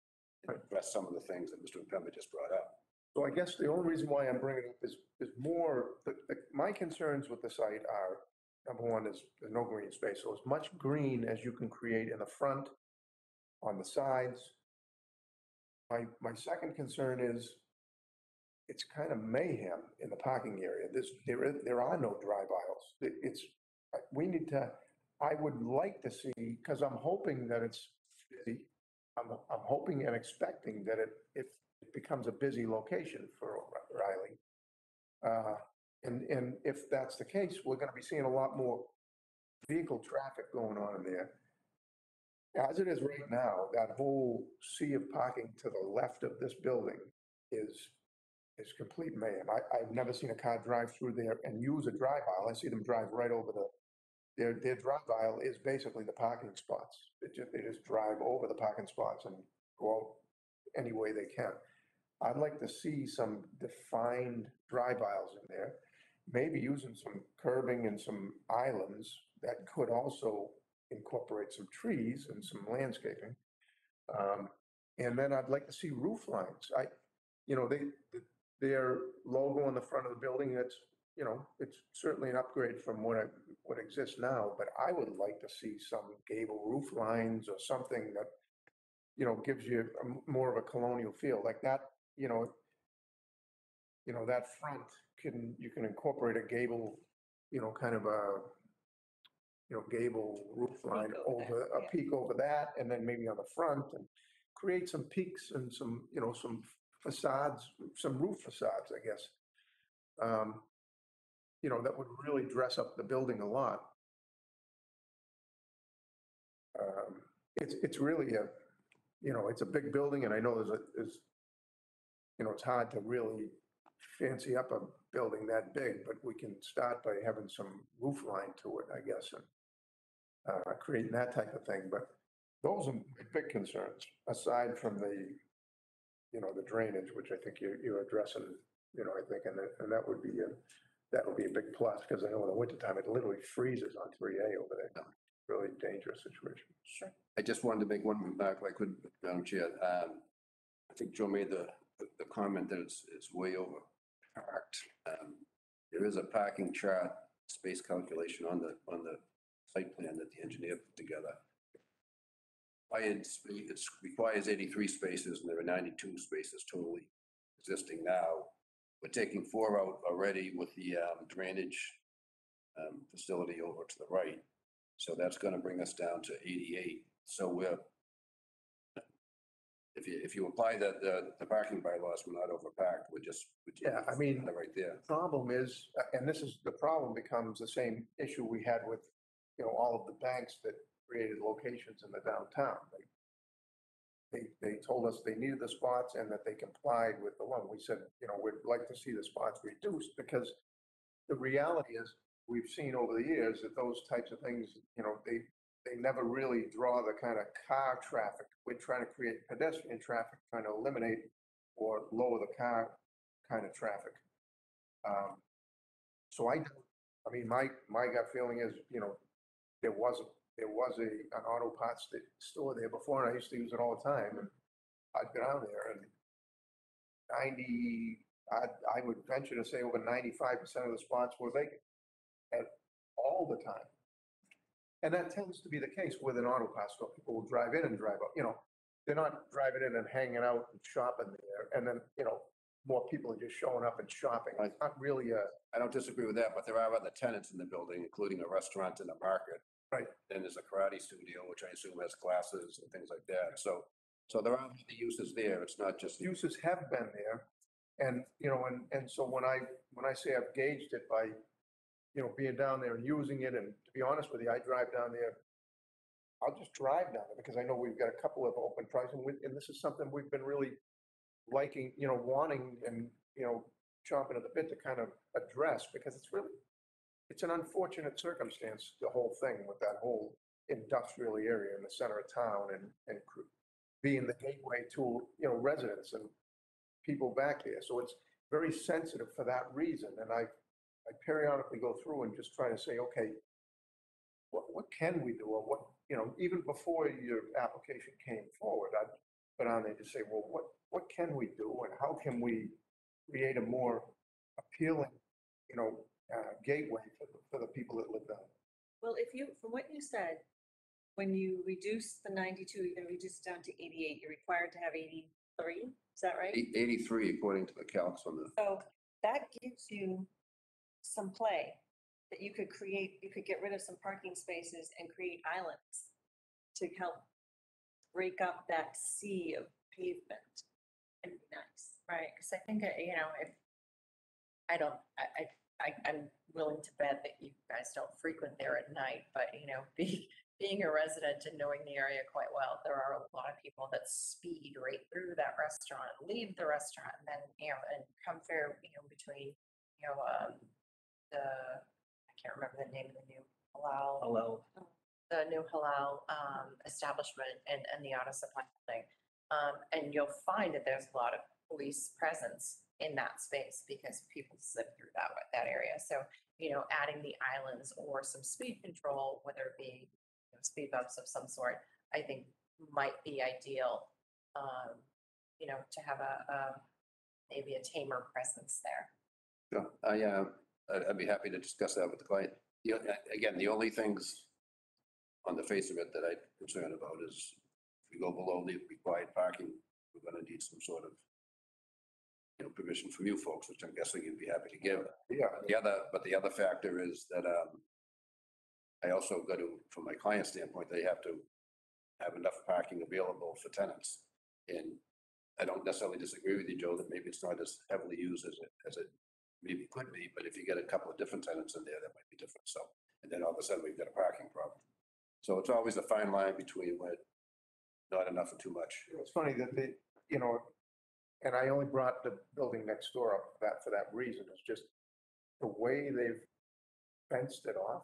and Address some of the things that Mr. Pemba just brought up. So I guess the only reason why I'm bringing it up is, is more, the, the- my concerns with the site are, number one, is there's no green space. So as much green as you can create in the front, on the sides. My, my second concern is it's kind of mayhem in the parking area. This, there, is- there are no drive aisles. It- It's, we need to, I would like to see, because I'm hoping that it's busy. I'm, I'm hoping and expecting that it, it it becomes a busy location for Riley. Uh, And, and if that's the case, we're gonna be seeing a lot more vehicle traffic going on in there. As it is right now, that whole sea of parking to the left of this building is, is complete mayhem. I, I've never seen a car drive through there and use a drive aisle. I see them drive right over the, their, their drive aisle is basically the parking spots. It just, they just drive over the parking spots and go out any way they can. I'd like to see some defined drive aisles in there, maybe using some curbing and some islands that could also incorporate some trees and some landscaping. Um, And then I'd like to see roof lines. I, you know, they, their logo on the front of the building, that's, you know, it's certainly an upgrade from what, I- what exists now, but I would like to see some gable roof lines or something that, you know, gives you a m- more of a colonial feel, like that, you know, you know, that front can, you can incorporate a gable, you know, kind of a, you know, gable roof line over there, over, a yeah. peak over that, and then maybe on the front, and create some peaks and some, you know, some facades, some roof facades, I guess. Um, You know, that would really dress up the building a lot. Um, It's, it's really a, you know, it's a big building, and I know there's a, there's, you know, it's hard to really fancy up a building that big, but we can start by having some roof line to it, I guess, and uh, creating that type of thing, but those are my big concerns, aside from the, you know, the drainage, which I think you're, you're addressing, you know, I think, and that, and that would be a, that would be a big plus, because I know in the wintertime, it literally freezes on three A over there. Really dangerous situation. Sure. I just wanted to make one remark, if I could, Madam Chair. Um, I think Joe made the, the- the comment that it's, it's way over parked. Um, There is a parking chart, space calculation on the, on the site plan that the engineer put together. Required sp- It requires 83 spaces, and there are 92 spaces totally existing now. We're taking four out already with the um, drainage um, facility over to the right. So that's going to bring us down to 88. So we're if you, if you imply that the, the parking bylaws we're not overpacked, we're just. we're just- Yeah, I mean- Right there. The problem is, and this is, the problem becomes the same issue we had with, you know, all of the banks that created locations in the downtown. They They, they told us they needed the spots and that they complied with the one. We said, you know, we'd like to see the spots reduced because the reality is, we've seen over the years that those types of things, you know, they, they never really draw the kind of car traffic. We're trying to create pedestrian traffic, trying to eliminate or lower the car kind of traffic. Um, So I, don't- I mean, my, my gut feeling is, you know, there was, a there was a, an auto parts store there before, and I used to use it all the time, and I'd go down there and ninety, I, I would venture to say over ninety-five percent of the spots were vacant at all the time. And that tends to be the case with an auto parts store. People will drive in and drive out, you know, they're not driving in and hanging out and shopping there, and then, you know, more people are just showing up and shopping. It's not really a, I don't disagree with that, but there are other tenants in the building, including a restaurant and a market. Right. Then there's a karate studio, which I assume has classes and things like that. So, so there are the uses there. It's not just. uses have been there. And, you know, and, and so when I, when I say I've gauged it by, you know, being down there and using it, and to be honest with you, I drive down there. I'll just drive down there because I know we've got a couple of open prices and we, and this is something we've been really liking, you know, wanting and, you know, chomping at the bit to kind of address because it's really, it's an unfortunate circumstance, the whole thing with that whole industrial area in the center of town and, and being the gateway to, you know, residents and people back there. So it's very sensitive for that reason. And I, I periodically go through and just try to say, okay, what, what can we do? Or what, you know, even before your application came forward, I'd been on there to say, well, what, what can we do? And how can we create a more appealing, you know, uh, gateway for, the- for the people that live there. Well, if you, from what you said, when you reduce the ninety-two, you're gonna reduce it down to eighty-eight, you're required to have eighty-three, is that right? Eighty-three, according to the calcs on the, So that gives you some play, that you could create, you could get rid of some parking spaces and create islands to help break up that sea of pavement. It'd be nice. Right, because I think, uh, you know, if, I don't, I, I, I- I'm willing to bet that you guys don't frequent there at night, but, you know, be, being a resident and knowing the area quite well, there are a lot of people that speed right through that restaurant, leave the restaurant, and then, you know, and come fair, you know, between, you know, um, the, I can't remember the name of the new halal Hello. the new halal um, establishment and, and the auto supply thing. Um, and you'll find that there's a lot of police presence in that space because people slip through that, that area. So, you know, adding the islands or some speed control, whether it be you know, speed bumps of some sort, I think might be ideal. Um, you know, to have a, a, maybe a tamer presence there. Sure. I, uh, I'd, be happy to discuss that with the client. You know, again, the only things on the face of it that I'm concerned about is if we go below the required parking, we're gonna need some sort of you know, permission from you folks, which I'm guessing you'd be happy to give. Yeah, The other, but the other factor is that, um, I also got to, from my client standpoint, they have to have enough parking available for tenants. And I don't necessarily disagree with you, Joe, that maybe it's not as heavily used as it, as it maybe could be, but if you get a couple of different tenants in there, that might be different, so. And then all of a sudden, we've got a parking problem. So it's always a fine line between what, not enough or too much. It's funny that they, you know, and I only brought the building next door up for that, for that reason. It's just the way they've fenced it off.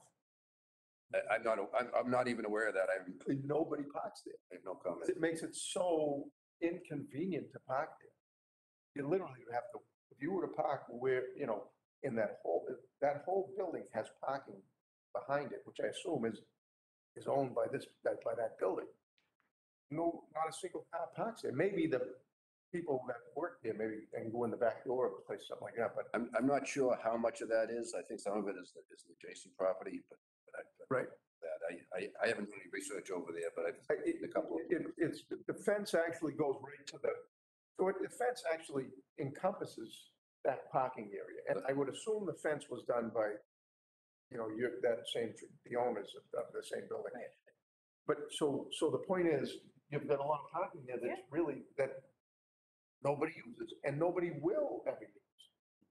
I, I'm not, I'm, I'm not even aware of that, I have, Nobody parks there. I have no comment. It makes it so inconvenient to park there. You literally would have to, if you were to park where, you know, in that whole, that whole building has parking behind it, which I assume is, is owned by this, by that building. No, not a single car parks there. Maybe the people that work there, maybe, and go in the back door of the place, something like that, but I'm, I'm not sure how much of that is. I think some of it is, the- is the adjacent property, but, but I. but Right. That, I, I, I haven't done any research over there, but I've I- seen a couple of. It, it's, the fence actually goes right to the, so it- the fence actually encompasses that parking area. And I would assume the fence was done by, you know, you, that same, the owners of, of the same building. But so, so the point is, you've got a lot of parking there that's really, that nobody uses and nobody will ever use.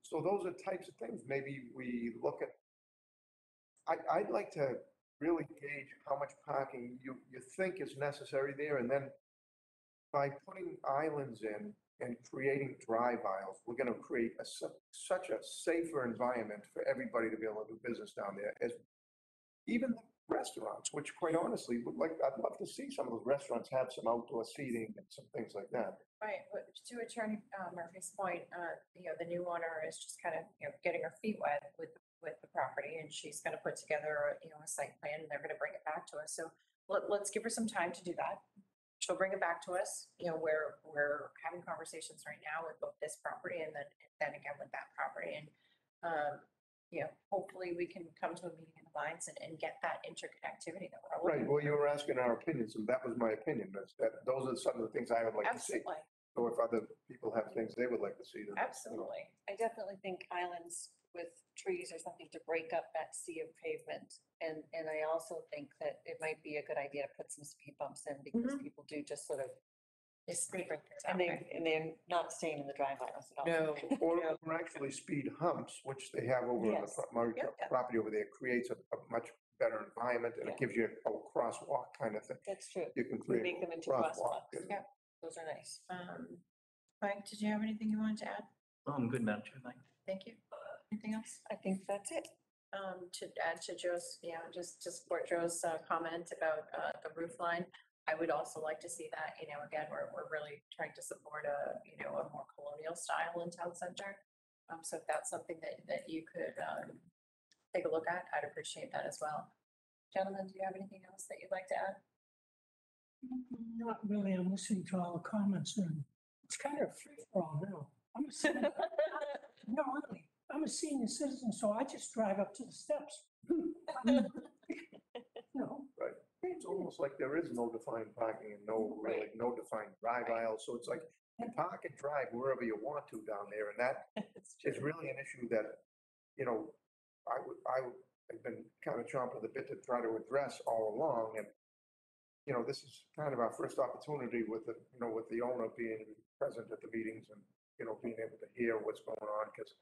So those are types of things, maybe we look at, I, I'd like to really gauge how much parking you, you think is necessary there, and then by putting islands in and creating drive aisles, we're gonna create a, such a safer environment for everybody to be able to do business down there, as even the restaurants, which quite honestly, would like, I'd love to see some of those restaurants have some outdoor seating and some things like that. Right, but to Attorney uh, Murphy's point, uh, you know, the new owner is just kind of, you know, getting her feet wet with, with the property and she's gonna put together, you know, a site plan and they're gonna bring it back to us. So let, let's give her some time to do that. She'll bring it back to us, you know, we're, we're having conversations right now with both this property and then, then again with that property and, um, you know, hopefully we can come to a meeting in the minds and, and get that interconnectivity that we're all Right, looking well, you were asking our opinions, and that was my opinion, is that those are some of the things I would like to see. Absolutely, So if other people have things they would like to see, then. you know, absolutely. I definitely think islands with trees or something to break up that sea of pavement. And, and I also think that it might be a good idea to put some speed bumps in because mm-hmm. people do just sort of, It's speed breakers and they, and they're not staying in the drive aisles at all. No. Or, or actually speed humps, which they have over on the Yes. pro- my Yep. property over there, creates a, a much better environment and it gives you a crosswalk kind of thing. That's true. You can create make them a into crosswalk. crosswalks. and- Yeah. Those are nice. Um, Mike, did you have anything you wanted to add? I'm good, Madam Chair, thank you. Thank you. Anything else? I think that's it. Um, to add to Joe's, yeah, just to support Joe's uh, comment about uh, the roof line. I would also like to see that, you know, again, we're, we're really trying to support a, you know, a more colonial style in town center. Um, so if that's something that, that you could, um, take a look at, I'd appreciate that as well. Gentlemen, do you have anything else that you'd like to add? Not really, I'm listening to all the comments and it's kind of free for all now. I'm a senior, no, really, I'm a senior citizen, so I just drive up to the steps. almost like there is no defined parking and no, really, no defined drive aisle, so it's like you park and drive wherever you want to down there, and that is really an issue that, you know, I would, I would, have been kind of chomping at the bit to try to address all along, and, you know, this is kind of our first opportunity with the, you know, with the owner being present at the meetings and, you know, being able to hear what's going on, because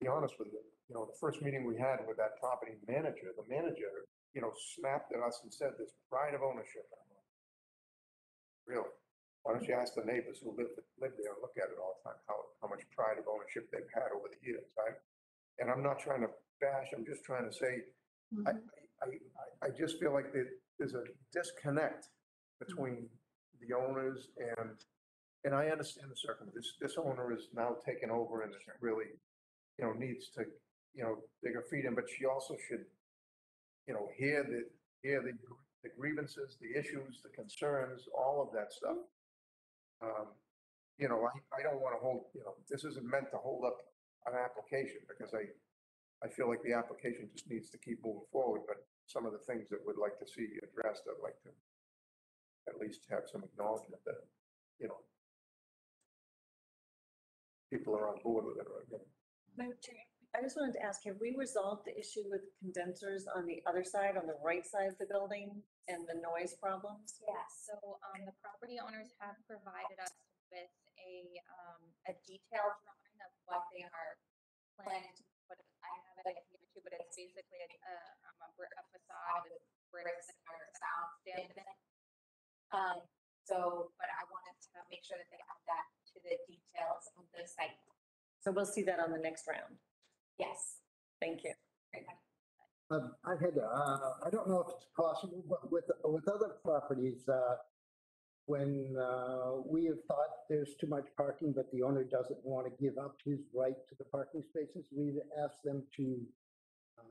be honest with you, you know, the first meeting we had with that property manager, the manager, you know, snapped at us and said, this pride of ownership. I'm like, Really? Why don't you ask the neighbors who live, live there and look at it all the time, how, how much pride of ownership they've had over the years, right? And I'm not trying to bash, I'm just trying to say, I, mm-hmm. I, I- I just feel like there, there's a disconnect mm-hmm. between the owners and, and I understand the circum, this, this owner is now taken over and is really, you know, needs to, you know, dig her feet in, but she also should, you know, hear the, hear the, the grievances, the issues, the concerns, all of that stuff. Um, you know, I, I don't want to hold, you know, this isn't meant to hold up an application because I, I feel like the application just needs to keep moving forward, but some of the things that we'd like to see addressed, I'd like to at least have some acknowledgement that, you know, people are on board with it, Madam Chair, I just wanted to ask, have we resolved the issue with condensers on the other side, on the right side of the building and the noise problems? Yes, so, um, the property owners have provided us with a, um, a detailed drawing of what they are planning to put. I have it, I can give it to you, but it's basically a, a, um, a brick a facade with bricks that are sound dampening. Um, so, but I wanted to make sure that they add that to the details of the site. So we'll see that on the next round. Yes. Thank you. Um, I had, uh, I don't know if it's possible, but with, with other properties, uh, when, uh, we have thought there's too much parking, but the owner doesn't want to give up his right to the parking spaces, we've asked them to, uh,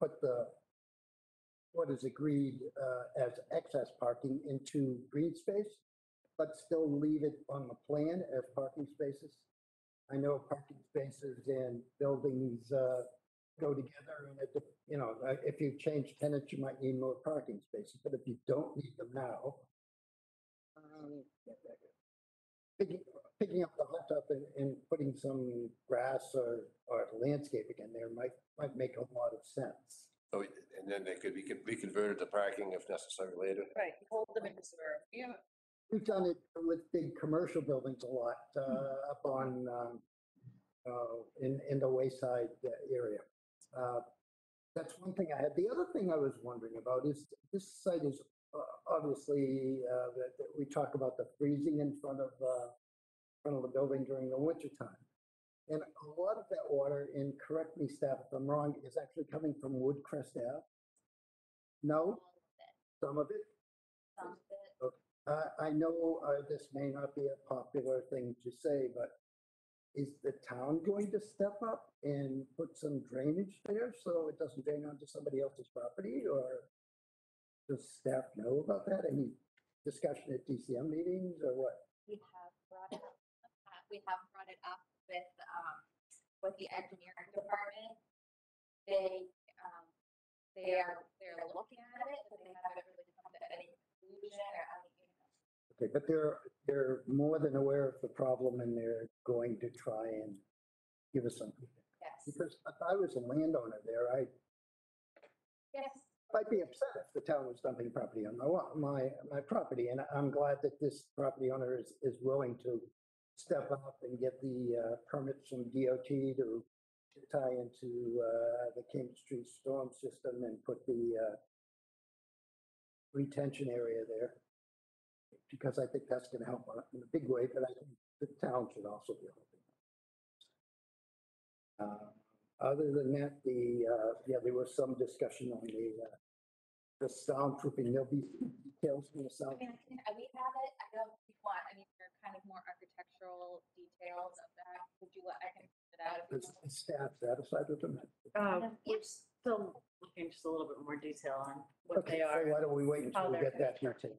put the, what is agreed, uh, as excess parking into green space, but still leave it on the plan as parking spaces. I know parking spaces and buildings, uh, go together and it, you know, uh, if you change tenants, you might need more parking spaces, but if you don't need them now, um, picking, picking up the hot top and, and putting some grass or, or landscape in there might, might make a lot of sense. So, and then they could be con- be converted to parking if necessary later. Right, hold them in reserve. Yeah. We've done it with big commercial buildings a lot, uh, up on, um, uh, in, in the wayside area. Uh, That's one thing I had. The other thing I was wondering about is, this site is uh, obviously, uh, that, that we talk about the freezing in front of, uh, front of the building during the winter time. And a lot of that water, and correct me staff if I'm wrong, is actually coming from Woodcrest Ave? No, some of it? Some of it. I, I know uh, this may not be a popular thing to say, but is the town going to step up and put some drainage there so it doesn't drain onto somebody else's property or does staff know about that? Any discussion at DCM meetings or what? We have brought it up, uh, we have brought it up with, um, with the engineering department. They, um, they are, they're looking at it, but they haven't really come to any conclusion or any, but they're, they're more than aware of the problem and they're going to try and give us something. yes, Because if I was a landowner there, I yes. I'd be upset if the town was dumping property on my, wa- my, my property, and I'm glad that this property owner is, is willing to step up and get the, uh, permits from DOT to to tie into, uh, the King Street storm system and put the, uh, retention area there. Because I think that's gonna help in a big way, but I think the town should also be helping. Uh, Other than that, the, uh, yeah, there was some discussion on the, uh, the soundproofing, there'll be details from the I sound. mean, I can, we have it, I don't, if you want, I mean, they're kind of more architectural details of that, would you, want- I can put it out if you Is want. is staff satisfied with them? Uh, we're still looking just a little bit more detail on what Okay, they so are. why don't we wait until we they're get that detail?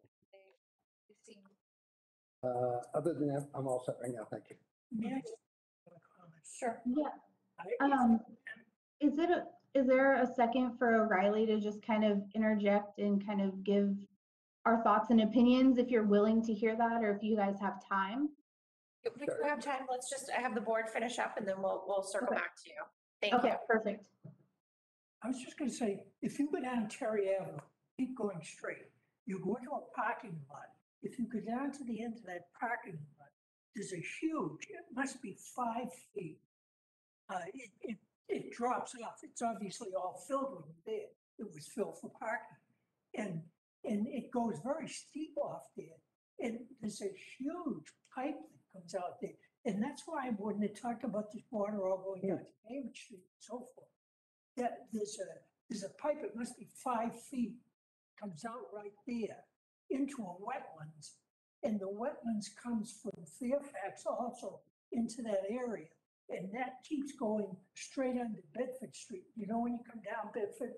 They- you seem Uh, other than that, I'm all set right now, thank you. May I just have a comment? Sure. Yeah, I- um, is it, a- is there a second for O'Reilly to just kind of interject and kind of give our thoughts and opinions if you're willing to hear that, or if you guys have time? If we have time, let's just have the board finish up and then we'll, we'll circle Okay. back to you. Thank you. Okay, perfect. I was just gonna say, if you go down Terry Avenue, keep going straight, you go into a parking lot. If you go down to the end of that parking lot, there's a huge, it must be five feet. Uh, it, it, it drops off. It's obviously all filled when you're there. It was filled for parking. And, and it goes very steep off there. And there's a huge pipe that comes out there. And that's why when they talk about this water all going down to Cambridge Street and so forth, that there's a, there's a pipe, it must be five feet, comes out right there into a wetlands. And the wetlands comes from Fairfax also into that area. And that keeps going straight under Bedford Street. You know, when you come down Bedford,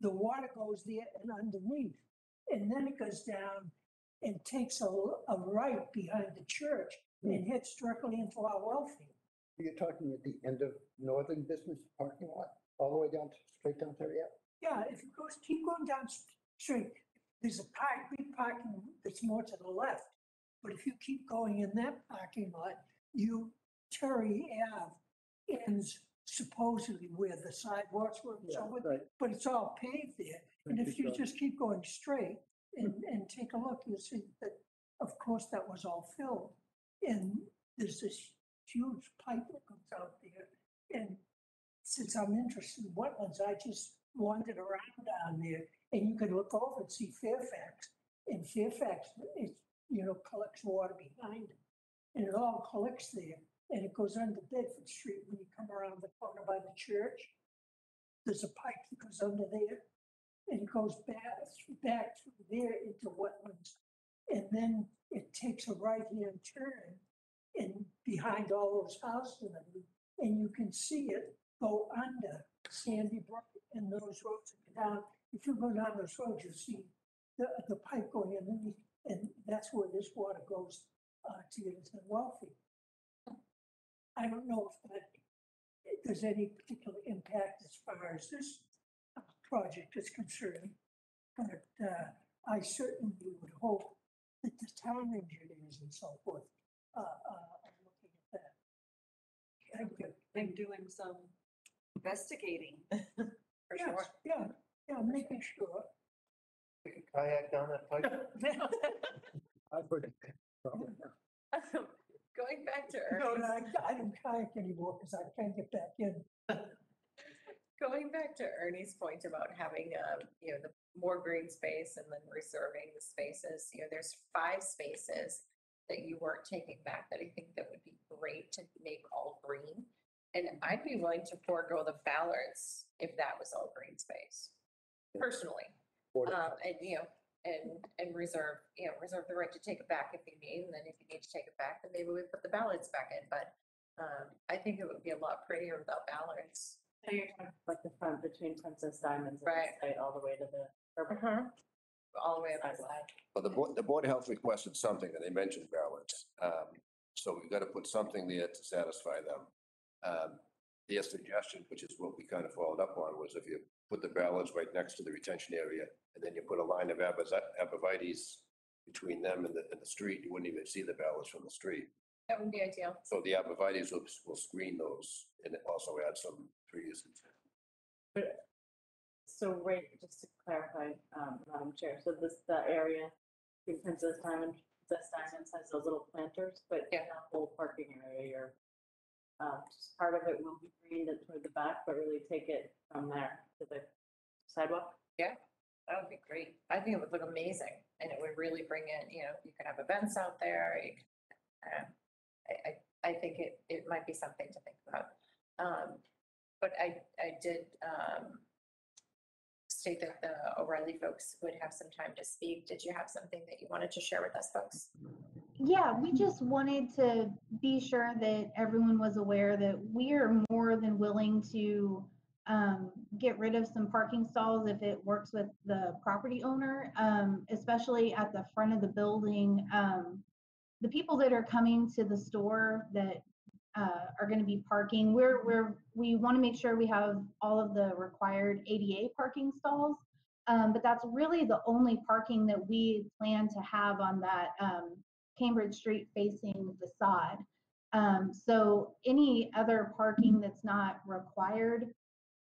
the water goes there and underneath. And then it goes down and takes a, a right behind the church hmm. and heads directly into our well field. You're talking at the end of Northern Business Parking Lot, all the way down, to- straight down there, yeah? Yeah, if it goes, keep going down straight, there's a park, big parking that's more to the left. But if you keep going in that parking lot, you, Terry Ave ends supposedly where the sidewalks were, and so Yeah, right. but it's all paved there. And if you, you just keep going straight and, mm-hmm. and take a look, you'll see that, of course, that was all filled. And there's this huge pipe that comes out there. And since I'm interested in wetlands, I just wandered around down there and you can look over and see Fairfax. And Fairfax, it, you know, collects water behind it. And it all collects there and it goes under Bedford Street when you come around the corner by the church. There's a pipe that goes under there and it goes back, back through there into wetlands. And then it takes a right-hand turn and behind all those houses and you can see it go under Sandy Brook and those roads down. If you go down those roads, you'll see the, the pipe going underneath, and that's where this water goes uh, to get into the well field. I don't know if that, if there's any particular impact as far as this uh, project is concerned, but uh, I certainly would hope that the town engineers and so forth uh, uh, are looking at that. Thank you. Been doing some investigating. For Yes, sure. Yeah, Yeah, I'm making sure. We can kayak down that pipe. I've heard it. Going back to No, no, Ernie's, I I don't kayak anymore because I can't get back in. going back to Ernie's point about having, um, you know, the more green space and then reserving the spaces, you know, there's five spaces that you weren't taking back that I think that would be great to make all green. And I'd be willing to forego the bollards if that was all green space, personally. Um, and, you know, and, and reserve, you know, reserve the right to take it back if you need, and then if you need to take it back, then maybe we put the bollards back in, but um, I think it would be a lot prettier without bollards. So you're talking like the front between Princess Diamonds and Right. the site all the way to the. urban Uh-huh. All the way up the Sidewalk. side. But the board, the board of health requested something and they mentioned ballots. Um, so we've got to put something there to satisfy them. Um, their suggestion, which is what we kind of followed up on, was if you put the ballots right next to the retention area and then you put a line of abas- arborvitaes between them and the, and the street, you wouldn't even see the ballots from the street. That would be ideal. So the arborvitaes will, will screen those and also add some trees. So right, just to clarify, um, Madam Chair, so this, the area between Princess Diamond, Princess Diamonds has those little planters, but Yeah. that whole parking area, you're, um, just part of it will be greened toward the back, but really take it from there to the sidewalk. Yeah, that would be great. I think it would look amazing and it would really bring in, you know, you could have events out there. you uh, I, I, I think it, it might be something to think about. Um, but I, I did, um, that the O'Reilly folks would have some time to speak. Did you have something that you wanted to share with us folks? Yeah, we just wanted to be sure that everyone was aware that we are more than willing to um, get rid of some parking stalls if it works with the property owner, um, especially at the front of the building. Um, the people that are coming to the store that uh, are going to be parking, we're, we're, we want to make sure we have all of the required ADA parking stalls. Um, but that's really the only parking that we plan to have on that um, Cambridge Street facing facade. Um, so any other parking that's not required,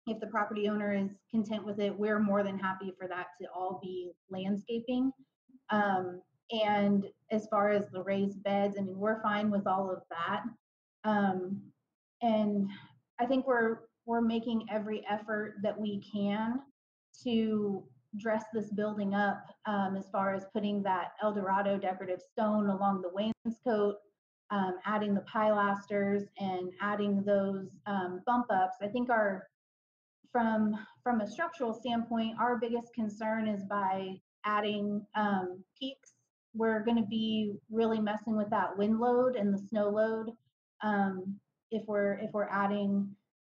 if the property owner is content with it, we're more than happy for that to all be landscaping. Um, and as far as the raised beds, I mean, we're fine with all of that. Um, and I think we're, we're making every effort that we can to dress this building up um, as far as putting that Eldorado decorative stone along the wainscot, um, adding the pilasters and adding those um, bump ups. I think our, from, from a structural standpoint, our biggest concern is by adding um, peaks. We're going to be really messing with that wind load and the snow load um, if we're if we're adding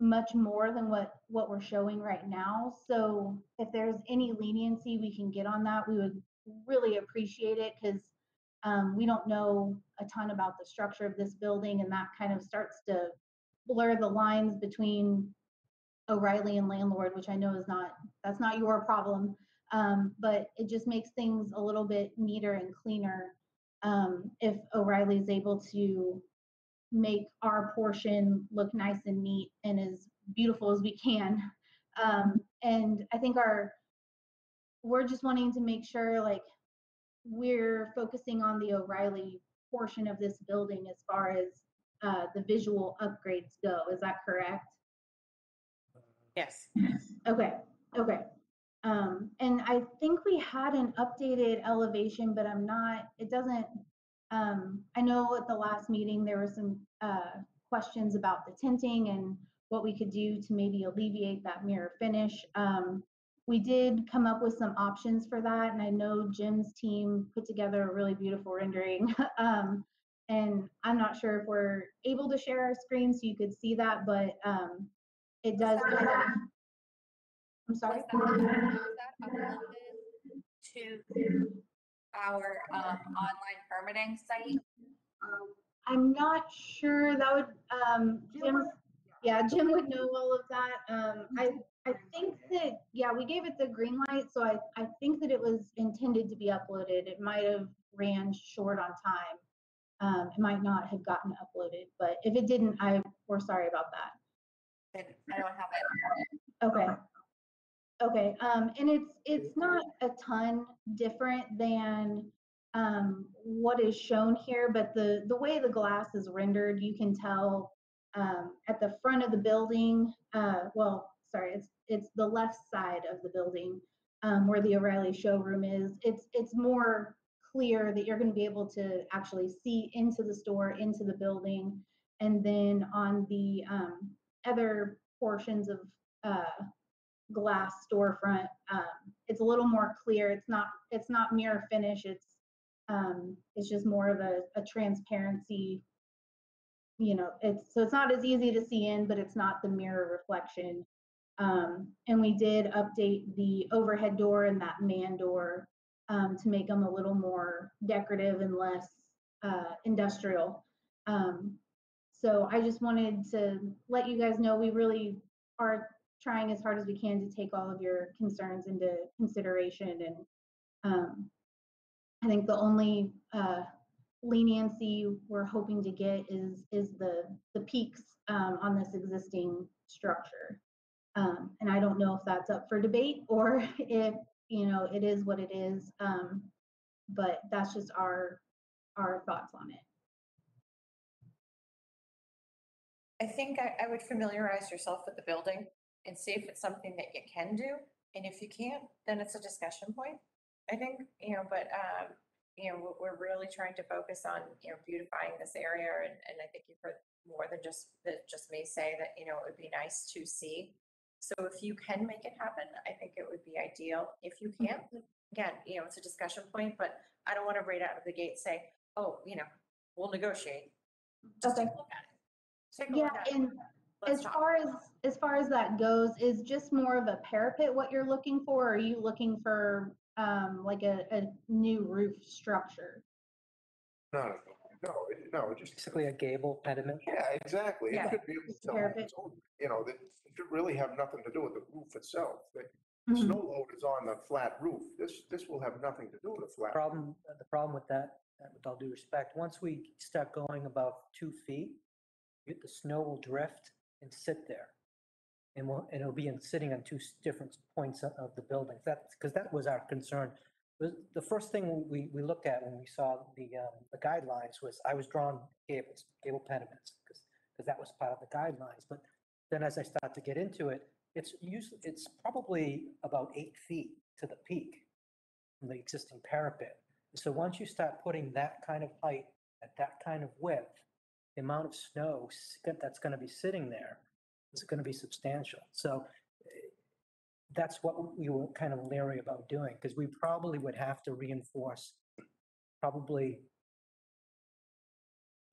much more than what what we're showing right now. So if there's any leniency we can get on that, we would really appreciate it because um, we don't know a ton about the structure of this building, and that kind of starts to blur the lines between O'Reilly and landlord, which I know is not that's not your problem, um, but it just makes things a little bit neater and cleaner um, if O'Reilly is able to make our portion look nice and neat and as beautiful as we can. Um, and I think our, we're just wanting to make sure like we're focusing on the O'Reilly portion of this building as far as uh, the visual upgrades go. Is that correct? Yes. Okay, okay. Um, and I think we had an updated elevation, but I'm not, it doesn't, um, I know at the last meeting, there were some, uh, questions about the tinting and what we could do to maybe alleviate that mirror finish. Um, we did come up with some options for that, and I know Jim's team put together a really beautiful rendering. Um, and I'm not sure if we're able to share our screen so you could see that, but, um, it does. kind of- I'm sorry? Was that was that to our um, online permitting site? I'm not sure, that would, um, Jim, yeah, Jim would know all of that. Um, I, I think that, yeah, we gave it the green light, so I, I think that it was intended to be uploaded. It might have ran short on time. Um, it might not have gotten uploaded, but if it didn't, I, we're sorry about that. I don't have it. Okay. Okay, um, and it's, it's not a ton different than, um, what is shown here, but the, the way the glass is rendered, you can tell, um, at the front of the building, uh, well, sorry, it's, it's the left side of the building, um, where the O'Reilly showroom is. It's, it's more clear that you're gonna be able to actually see into the store, into the building. And then on the, um, other portions of, uh, glass storefront. Um, it's a little more clear. It's not, it's not mirror finish. It's, um, it's just more of a, a transparency. You know, it's, so it's not as easy to see in, but it's not the mirror reflection. Um, and we did update the overhead door and that man door, um, to make them a little more decorative and less, uh, industrial. Um, so I just wanted to let you guys know, we really are trying as hard as we can to take all of your concerns into consideration and um, I think the only uh, leniency we're hoping to get is is the the peaks um, on this existing structure. Um, and I don't know if that's up for debate or if you know it is what it is. Um, but that's just our our thoughts on it. I think I, I would familiarize yourself with the building and see if it's something that you can do. And if you can't, then it's a discussion point, I think, you know, but, um, you know, we're, we're really trying to focus on, you know, beautifying this area and, and I think you've heard more than just, that just me say that, you know, it would be nice to see. So if you can make it happen, I think it would be ideal. If you can't, again, you know, it's a discussion point, but I don't want to right out of the gate say, oh, you know, we'll negotiate. Just take a look at it. Take a Yeah, look at it. and Let's as far as as far as that goes, is just more of a parapet what you're looking for? Or are you looking for um like a, a new roof structure? No, no, no, it- no, it just, Basically a gable pediment. yeah, exactly. It Yeah. should be able to tell Parapet. its own, You know, that it should really have nothing to do with the roof itself. The Mhm. snow load is on the flat roof. This, this will have nothing to do with the flat. Problem, the problem with that, uh, with all due respect, once we start going above two feet, you- the snow will drift and sit there. And and it'll be in, sitting on two different points of- the building. That's, because that was our concern. The, the first thing we, we looked at when we saw the, um, the guidelines was, I was drawn gables, gable pediments, because, because that was part of the guidelines. But then as I start to get into it, it's usually, it's probably about eight feet to the peak from the existing parapet. So once you start putting that kind of height at that kind of width, the amount of snow that's going to be sitting there is going to be substantial. So that's what we were kind of leery about doing, because we probably would have to reinforce probably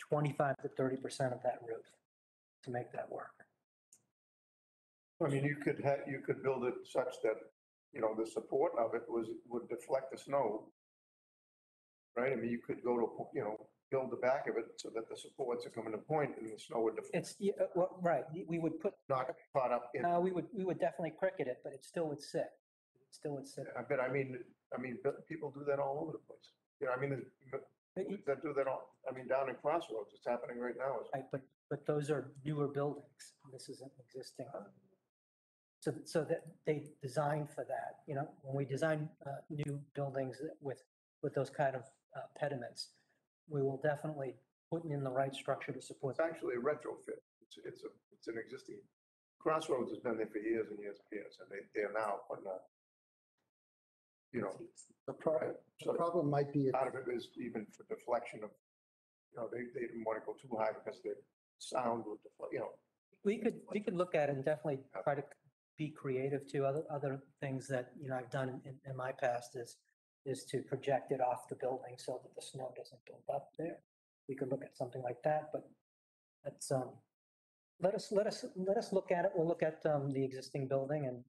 25 to 30% of that roof to make that work. I mean, you could have, you could build it such that, you know, the support of it was, would deflect the snow. Right? I mean, you could go to, a po- you know, build the back of it so that the supports are coming to point and the snow would It's, yeah, uh, well, right, we would put, not get caught up in. no, we would, we would definitely cricket it, but it still would sit. It still would sit. I bet, I mean, I mean, but people do that all over the place. You know, I mean, there's But you- that do that all, I mean, down in Crossroads, it's happening right now. It's- Right, but, but those are newer buildings. This isn't existing. So, so that they designed for that, you know, when we design uh, new buildings with, with those kind of uh, pediments, we will definitely put in the right structure to support. It's actually a retrofit. It's, it's a, it's an existing, Crossroads has been there for years and years and years, and they, they're now putting a, you know, The pro- right, the so problem might be, part of it is even for deflection of, you know, they, they didn't want to go too high because the sound would deflect, you know. We could, we could look at it and definitely try to be creative too. Other, other things that, you know, I've done in, in my past is, is to project it off the building so that the snow doesn't build up there. We could look at something like that, but that's, um, let us, let us, let us look at it. We'll look at, um, the existing building and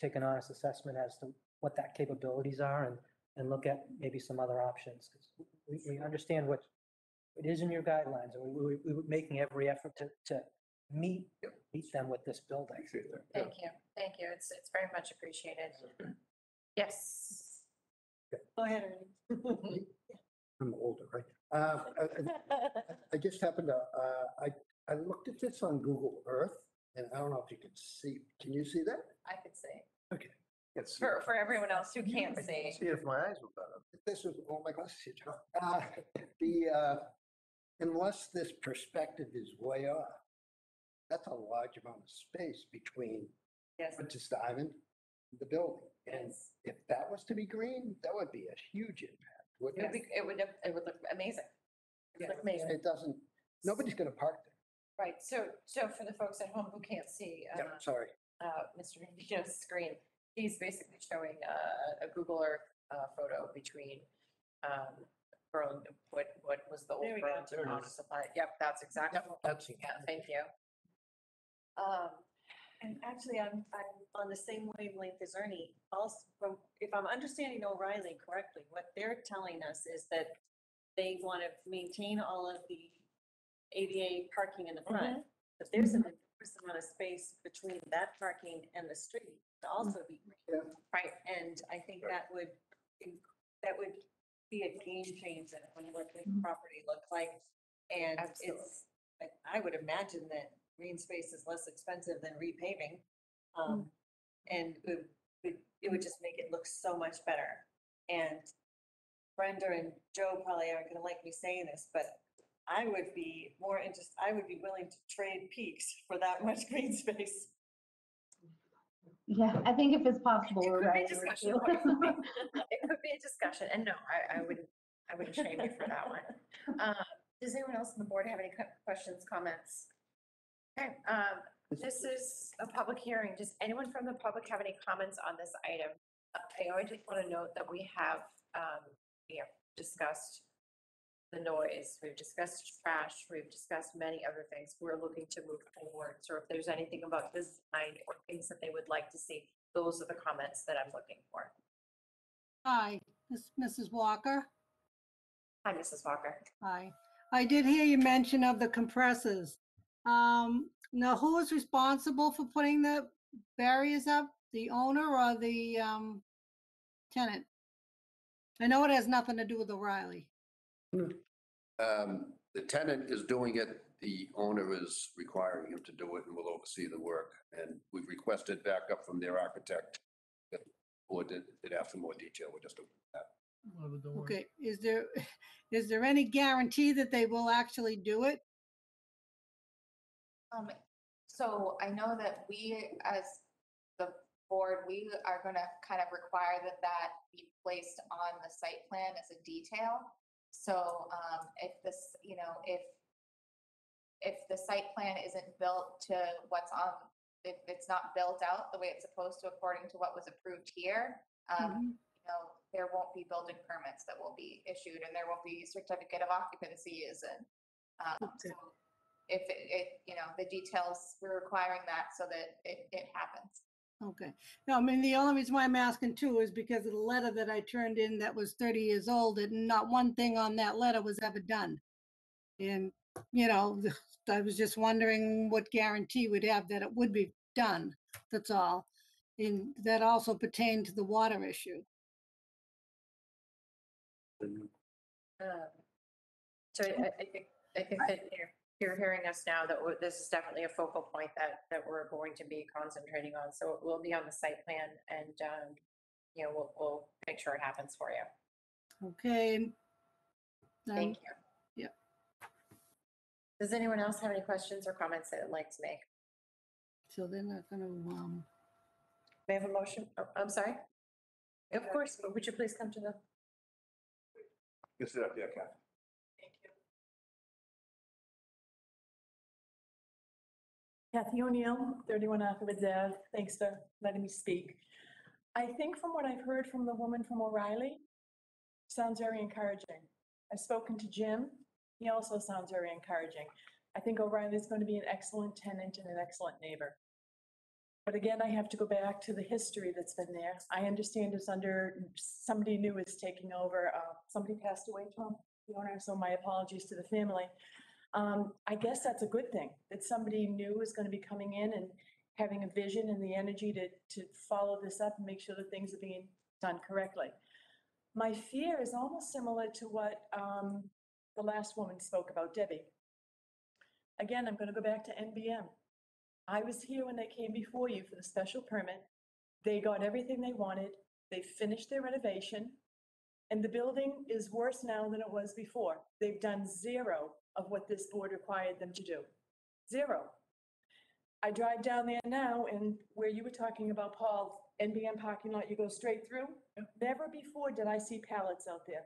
take an honest assessment as to what that capabilities are and, and look at maybe some other options. 'cause We, we understand what it is in your guidelines and we, we, we were making every effort to, to meet, meet them with this building. Appreciate that. Yeah. Thank you, thank you. It's, it's very much appreciated. Yes. Go ahead, Ernie. I'm older, right? Uh, I- I- I just happened to, uh, I, I looked at this on Google Earth, and I don't know if you can see, can you see that? I could say. Can't see For, it. for everyone else who can't see. See if my eyes were better. This is, oh my gosh, uh, the, uh, unless this perspective is way off, that's a large amount of space between Yes. Princess Island and the building. And if that was to be green, that would be a huge impact, It would wouldn't be, it? it would, it would look amazing. It would look amazing. It doesn't, nobody's gonna park there. Right, so, so for the folks at home who can't see, Yeah, uh, sorry. uh, Mr. Vito's screen, he's basically showing uh, a Google Earth uh, photo between um, Burlington, what, what was the old There we go. Burlington There it Water is. Supply? Yep, that's exactly. Yep, what- that's- Yeah, thank you. Um, And actually, I'm, I'm on the same wavelength as Ernie. Also, from, if I'm understanding O'Reilly correctly, what they're telling us is that they want to maintain all of the ADA parking in the front. Mm-hmm. But there's an mm-hmm. enormous amount of space between that parking and the street to also be green. Right, And I think that would, that would be a game changer on what the mm-hmm. property looks like. And Absolutely. it's, I- I would imagine that green space is less expensive than repaving. Um, and it would, would- it would just make it look so much better. And Brenda and Joe probably aren't gonna like me saying this, but I would be more interest, I would be willing to trade peaks for that much green space. Yeah, I think if it's possible, It we're could be right. discussion. it could be a discussion, and no, I, I wouldn't, I wouldn't shame you for that one. Uh, Does anyone else on the board have any que- questions, comments? Okay, um, this is a public hearing. Does anyone from the public have any comments on this item? I always just want to note that we have, um, you know, discussed the noise, we've discussed trash, we've discussed many other things. We're looking to move forward. So if there's anything about design or things that they would like to see, those are the comments that I'm looking for. Hi, this is Mrs. Walker. Hi, Mrs. Walker. Hi. I did hear you mention of the compressors. Um, now who is responsible for putting the barriers up? The owner or the, um, tenant? I know it has nothing to do with O'Reilly. Um, The tenant is doing it, the owner is requiring him to do it and will oversee the work. And we've requested backup from their architect. that- Or did, did have some more detail, we're just doing that. Okay, is there, is there any guarantee that they will actually do it? Um, so I know that we, as the board, we are gonna kind of require that that be placed on the site plan as a detail. So, um, if this, you know, if, if the site plan isn't built to what's on, if it's not built out the way it's supposed to according to what was approved here, um, Mhm. you know, there won't be building permits that will be issued and there won't be certificate of occupancies and, um, so if it, it, you know, the details, we're requiring that so that it, it happens. Okay. No, I mean, the only reason why I'm asking too is because of the letter that I turned in that was 30 years old and not one thing on that letter was ever done. And, you know, I was just wondering what guarantee we'd have that it would be done. That's all. And that also pertained to the water issue. Um, So I, I think, I think that you're, you're hearing us now that we're- this is definitely a focal point that, that we're going to be concentrating on. So it will be on the site plan and, um, you know, we'll, we'll make sure it happens for you. Okay. Thank um, you. yeah. Does anyone else have any questions or comments they'd like to make? So they're not gonna, um, May I have a motion? Oh, I'm sorry? Of course, but would you please come to the, You sit up there, Kathy. Kathy O'Neill, 31 Arthurwood Ave. Thanks for letting me speak. I think from what I've heard from the woman from O'Reilly, sounds very encouraging. I've spoken to Jim. He also sounds very encouraging. I think O'Reilly is going to be an excellent tenant and an excellent neighbor. But again, I have to go back to the history that's been there. I understand it's under, somebody new is taking over. uh, Somebody passed away, Tom, the owner, so my apologies to the family. Um, I guess that's a good thing, that somebody new is going to be coming in and having a vision and the energy to, to follow this up and make sure that things are being done correctly. My fear is almost similar to what um, the last woman spoke about, Debbie. Again, I'm going to go back to NBM. I was here when they came before you for the special permit. They got everything they wanted. They finished their renovation. And the building is worse now than it was before. They've done zero of what this board required them to do. Zero. I drive down there now and where you were talking about, Paul's NBM parking lot, you go straight through. Never before did I see pallets out there.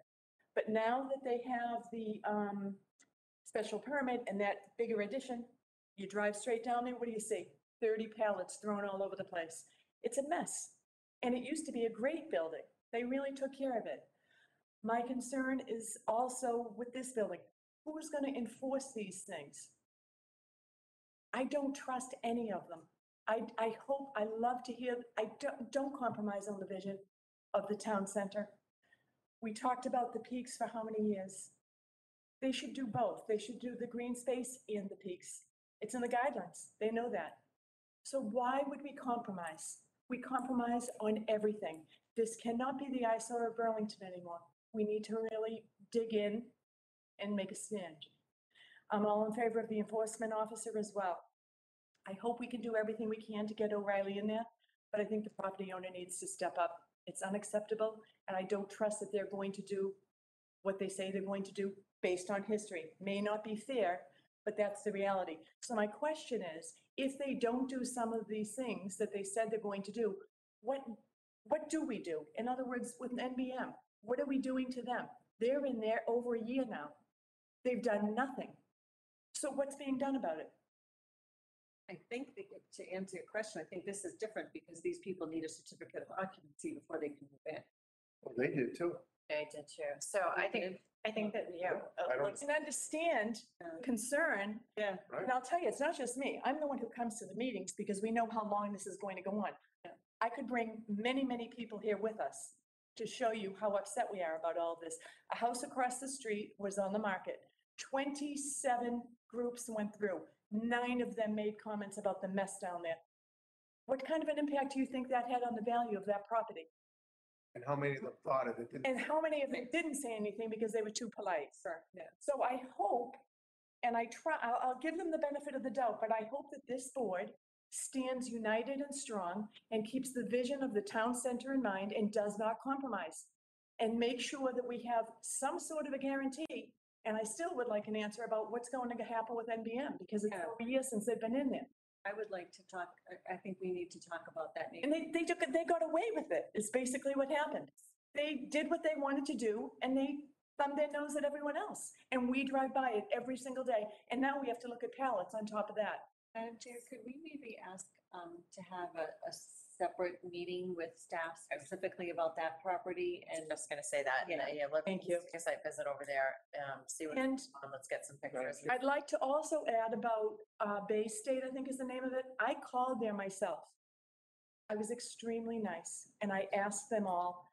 But now that they have the um, special permit and that bigger addition, you drive straight down there, what do you see? 30 pallets thrown all over the place. It's a mess. And it used to be a great building. They really took care of it. My concern is also with this building. Who is going to enforce these things? I don't trust any of them. I, I hope, I love to hear, I don't, don't compromise on the vision of the town center. We talked about the peaks for how many years? They should do both. They should do the green space and the peaks. It's in the guidelines. They know that. So why would we compromise? We compromise on everything. This cannot be the eyesore of Burlington anymore. We need to really dig in and make a stand. I'm all in favor of the enforcement officer as well. I hope we can do everything we can to get O'Reilly in there, but I think the property owner needs to step up. It's unacceptable, and I don't trust that they're going to do what they say they're going to do based on history. May not be fair, but that's the reality. So my question is, if they don't do some of these things that they said they're going to do, what, what do we do? In other words, with an NBM, what are we doing to them? They're in there over a year now. They've done nothing. So what's being done about it? I think that to answer your question, I think this is different because these people need a certificate of occupancy before they can move in. Well, they did too. I did too. So I think, I think that, yeah. uh, I don't- let's- And understand concern. Yeah. Right. And I'll tell you, it's not just me. I'm the one who comes to the meetings because we know how long this is going to go on. I could bring many, many people here with us to show you how upset we are about all this. A house across the street was on the market. 27 groups went through. Nine of them made comments about the mess down there. What kind of an impact do you think that had on the value of that property? And how many of them thought of it? didn't- And how many of them didn't say anything because they were too polite? Sure, yeah. So I hope, and I try, I'll, I'll give them the benefit of the doubt, but I hope that this board stands united and strong and keeps the vision of the town center in mind and does not compromise. And make sure that we have some sort of a guarantee. And I still would like an answer about what's going to happen with NBM because it's Yeah. over years since they've been in there. I would like to talk, I, I think we need to talk about that. maybe. And they, they took, it- they got away with it, is basically what happened. They did what they wanted to do and they thumbed their nose at everyone else. And we drive by it every single day. And now we have to look at pallets on top of that. Madam Chair, could we maybe ask um, to have a, a separate meeting with staff specifically about that property and just gonna say that. Yeah. Yeah, let Thank you. Take a site visit over there, um, see what, And let's get some pictures. I'd like to also add about uh, Bay State, I think is the name of it. I called there myself. I was extremely nice and I asked them all,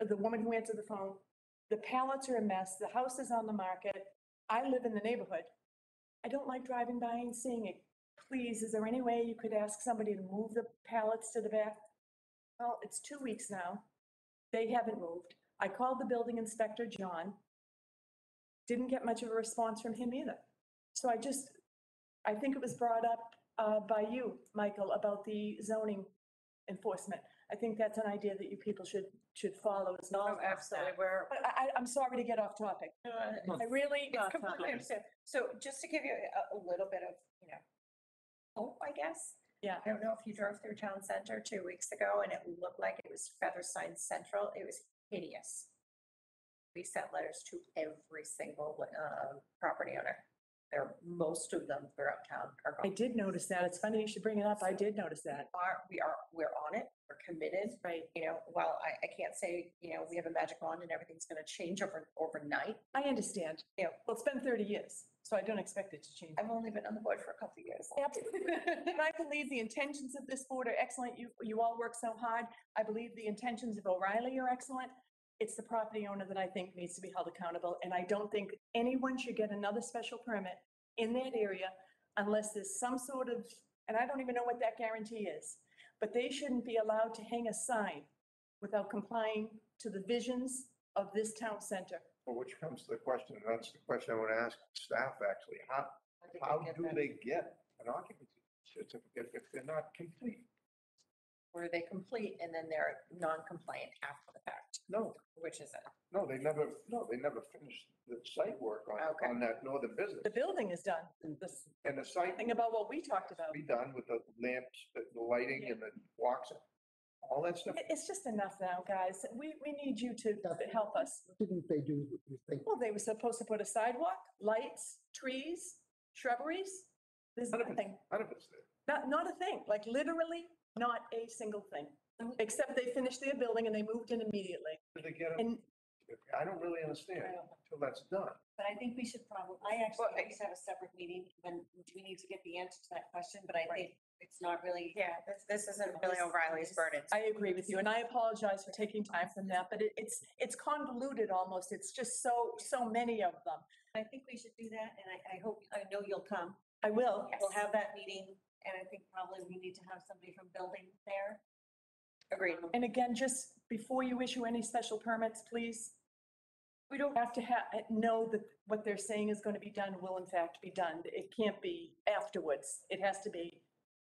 the woman who answered the phone, the pallets are a mess, the house is on the market. I live in the neighborhood. I don't like driving by and seeing it. Please, is there any way you could ask somebody to move the pallets to the back? Well, it's two weeks now. They haven't moved. I called the building inspector, John. Didn't get much of a response from him either. So I just, I think it was brought up uh, by you, Michael, about the zoning enforcement. I think that's an idea that you people should, should follow as well. Oh, absolutely, we're, But I, I- I'm sorry to get off topic. I really, It's completely understand. So just to give you a, a little bit of, you know, hope, I guess. Yeah. I don't know if you drove through town center two weeks ago and it looked like it was Feather Sign Central. It was hideous. We sent letters to every single, uh, property owner. There, most of them throughout town are I gone. did notice that. It's funny you should bring it up. I did notice that. Are, we are, we're on it, we're committed. Right. You know, while I, I can't say, you know, we have a magic wand and everything's gonna change over, overnight. I understand. Yeah. Well, it's been 30 years, so I don't expect it to change. I've only been on the board for a couple of years. And I believe the intentions of this board are excellent. You, you all work so hard. I believe the intentions of O'Reilly are excellent. It's the property owner that I think needs to be held accountable, and I don't think anyone should get another special permit in that area unless there's some sort of, and I don't even know what that guarantee is, but they shouldn't be allowed to hang a sign without complying to the visions of this town center. Well, which comes to the question, and that's the question I want to ask staff actually. How, how do they get an occupancy certificate if they're not complete? Were they complete and then they're non-compliant after the fact, No, which is it? no, they never, no, they never finished the site work on, Okay. on that northern business. The building is done. This And the site thing about what we talked about. be done with the lamps, the the lighting and the walks, all that stuff. It- It's just enough now, guys. We, we need you to help us. Didn't they do, what you think? Well, they were supposed to put a sidewalk, lights, trees, shrubberies. There's None of it- nothing, None of it's there. not, not a thing, like literally not a single thing. Except they finished their building and they moved in immediately. Did they get it? And I don't really understand until that's done. But I think we should probably, I actually, I used to have a separate meeting when we need to get the answer to that question, but I think it's not really. Yeah, this, this isn't Billy O'Reilly's burden. I agree with you, and I apologize for taking time from that, but it, it's, it's convoluted almost. It's just so, so many of them. I think we should do that, and I, I hope, I know you'll come. I will. We'll have that meeting, and I think probably we need to have somebody from building there. Agreed. Um, and again, just before you issue any special permits, please, we don't have to have, know that what they're saying is going to be done will in fact be done. It can't be afterwards. It has to be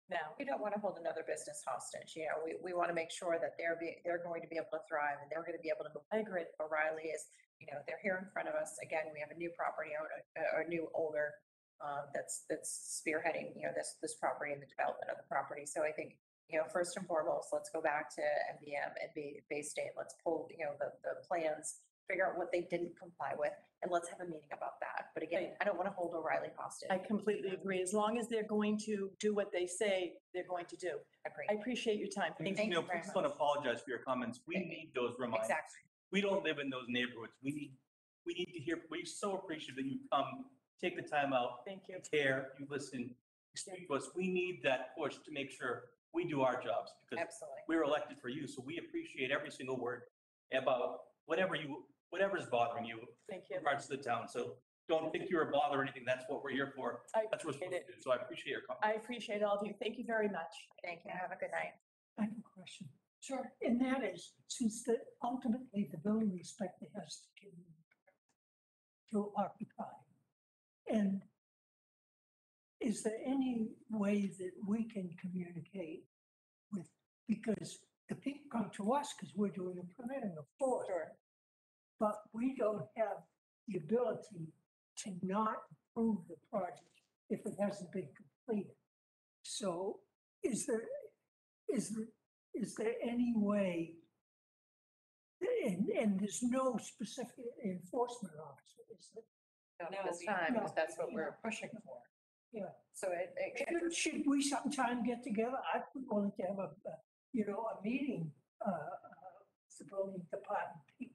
now. We don't want to hold another business hostage, you know, we, we want to make sure that they're be, they're going to be able to thrive and they're going to be able to. Agree. O'Reilly is, you know, they're here in front of us. Again, we have a new property owner, a, a new owner uh, that's, that's spearheading, you know, this, this property and the development of the property. So I think, you know, first and foremost, let's go back to NBM and Bay, Bay State. Let's pull, you know, the, the plans, figure out what they didn't comply with, and let's have a meeting about that. But again, I don't want to hold O'Reilly hostage. I completely agree. As long as they're going to do what they say they're going to do. Agree. I appreciate your time. And, Thank you you. very please don't apologize for your comments. We need those reminders. Exactly. We don't live in those neighborhoods. We need, we need to hear, we're so appreciative that you come, take the time out, Thank you. care, you listen, you speak to us. We need that push to make sure we do our jobs because Absolutely. we're elected for you, so we appreciate every single word about whatever you, whatever's bothering you Thank in you. regards to the town. So don't think you're a bother or anything. That's what we're here for. I That's what we're appreciate supposed to do. So I appreciate your comment. I appreciate all of you. Thank you very much. Thank you. Have a good night. I have a question. Sure. And that is, since the, ultimately, the building inspector has to give you to occupy. And is there any way that we can communicate with, because the people come to us because we're doing the permitting of course. But we don't have the ability to not approve the project if it hasn't been completed. So is there, is there, is there any way? And, and there's no specific enforcement officer, is there? Not No, at this time, because that's what we're pushing for. Yeah. So it, it, Should, should we sometime get together? I'd be willing to have a, a, you know, a meeting, uh, uh, the building department people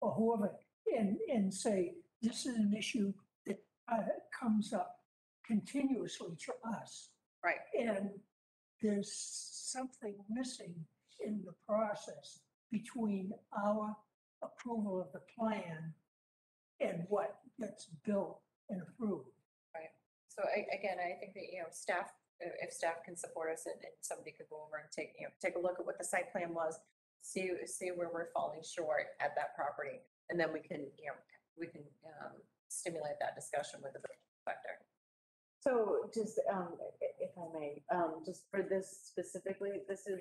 or whoever, and, and say, this is an issue that, uh, comes up continuously to us. right, And there's something missing in the process between our approval of the plan and what gets built and approved. Right. So I, again, I think that, you know, staff, if, staff can support us and, and somebody could go over and take, you know, take a look at what the site plan was, see, see where we're falling short at that property, and then we can, you know, we can, um, stimulate that discussion with the inspector. So just, um, if I may, um, just for this specifically, this is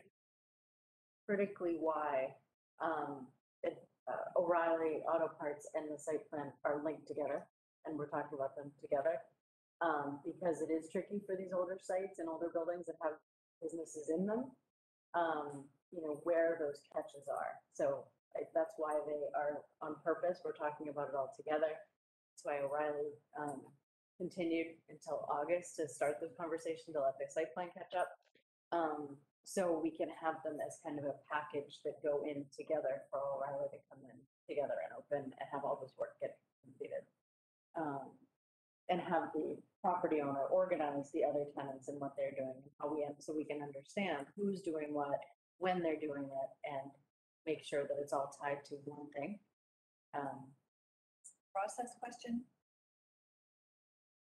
critically why, um, it, uh, O'Reilly Auto Parts and the site plan are linked together, and we're talking about them together. Um, because it is tricky for these older sites and older buildings that have businesses in them. Um, you know, where those catches are. So that's why they are on purpose. We're talking about it all together. That's why O'Reilly, um, continued until August to start the conversation to let their site plan catch up. Um, so we can have them as kind of a package that go in together for O'Reilly to come in together and open and have all this work get completed. Um, and have the property owner organize the other tenants and what they're doing, and how we, so we can understand who's doing what, when they're doing it, and make sure that it's all tied to one thing. Um, Process question?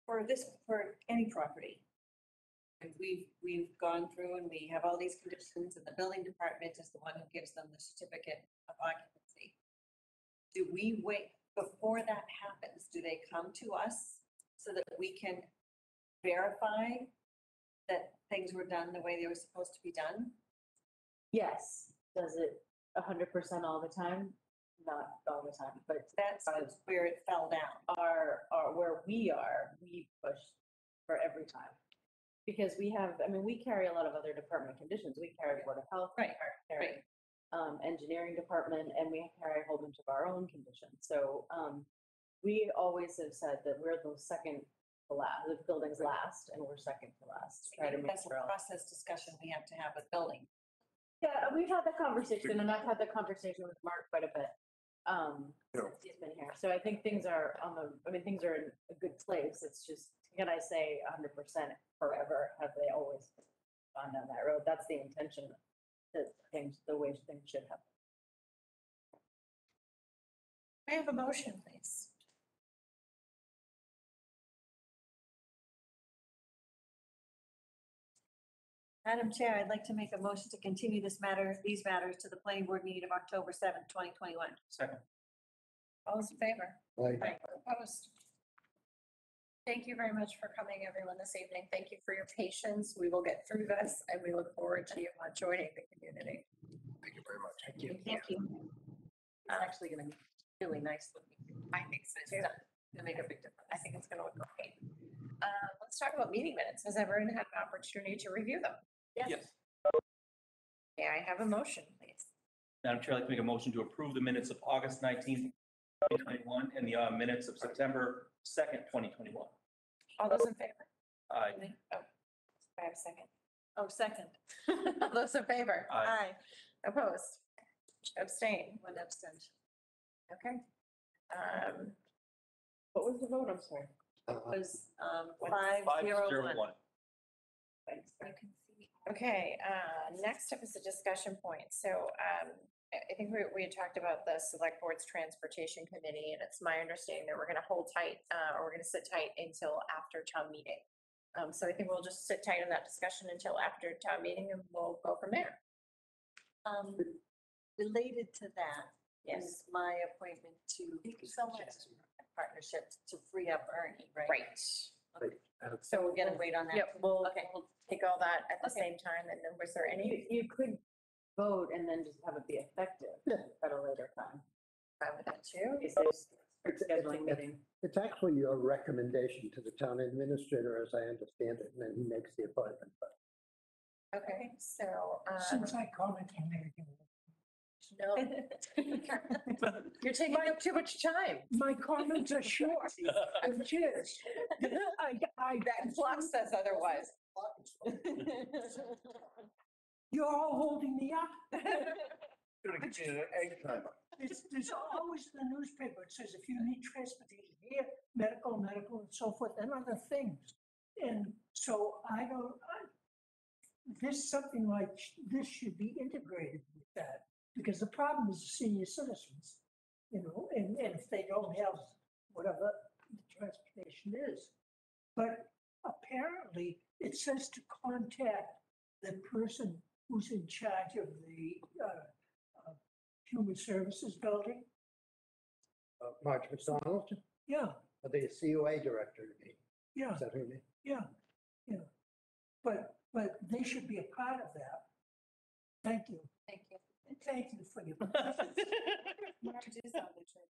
For this, for any property? We've, we've gone through and we have all these conditions and the building department is the one who gives them the certificate of occupancy. Do we wait, before that happens, do they come to us so that we can verify that things were done the way they were supposed to be done? Yes, does it a hundred percent all the time? Not all the time, but That's where it fell down. our, our, where we are, we push for every time. Because we have, I mean, we carry a lot of other department conditions. We carry Board of Health. we Right, carry, Um, engineering department, and we carry a whole bunch of our own conditions. So, um, we always have said that we're the second to last, the building's last, and we're second to last. Try to make That's a sure. all- process discussion we have to have with building. Yeah, we've had that conversation, and I've had that conversation with Mark quite a bit. Um, Yeah. since he's been here. So I think things are on the, I mean, things are in a good place. It's just, can I say hundred percent forever? Have they always gone down that road? That's the intention, that things, the way things should happen. May I have a motion, please? Madam Chair, I'd like to make a motion to continue this matter, these matters to the planning board meeting of October seventh, twenty twenty-one. Second. All those in favor? Aye. Opposed? Thank you very much for coming, everyone, this evening. Thank you for your patience. We will get through this, and we look forward to you uh, joining the community. Thank you very much. Thank you. Thank you. It's actually gonna be really nice looking. I think so, too. It'll make a big difference. I think it's gonna look great. Uh, let's talk about meeting minutes. Has everyone had an opportunity to review them? Yes. May I have a motion, please? Madam Chair, I'd like to make a motion to approve the minutes of August 19th, 2021, and the uh, minutes of September 2nd, 2021. All those in favor? Aye. Oh, I have a second. Oh, second. All those in favor? Aye. Opposed? Abstain? One abstention. Okay. Um, What was the vote? I'm sorry. Was, um, One- five Five zero zero one. one. Thanks. You can see. Okay, uh, next up is a discussion point. So, um, I, I think we, we had talked about the select board's transportation committee, and it's my understanding that we're gonna hold tight, uh, or we're gonna sit tight until after town meeting. Um, so I think we'll just sit tight on that discussion until after town meeting and we'll go from there. Um, related to that Yes. is my appointment to partnership to free up Ernie, right? Right. So we're gonna wait on that. Yep, we'll, Okay. we'll take all that at the Okay. same time, and then was there You, any, you could vote and then just have it be effective at a later time. fine with that too? Is this scheduling meeting? It's actually your recommendation to the town administrator, as I understand it, and then he makes the appointment. But Okay, so, um, Since I commented, Mary, no. You're taking up too much time. my comments are short. I'm serious. I, I. That clock says otherwise. You're all holding me up. Gonna get you an egg timer. There's, there's always the newspaper, it says if you need transportation here, medical, medical and so forth, and other things. And so I don't, I, this, something like sh- this should be integrated with that. Because the problem is the senior citizens, you know, and, and if they don't have whatever the transportation is. But apparently, it says to contact the person who's in charge of the, uh, uh, Human Services Building. uh, Marge McDonald, Yeah, the COA director, you mean? yeah, Is that her name? yeah, yeah. But, but they should be a part of that. Thank you. Thank you. Thank you for your. Marge is on the transportation.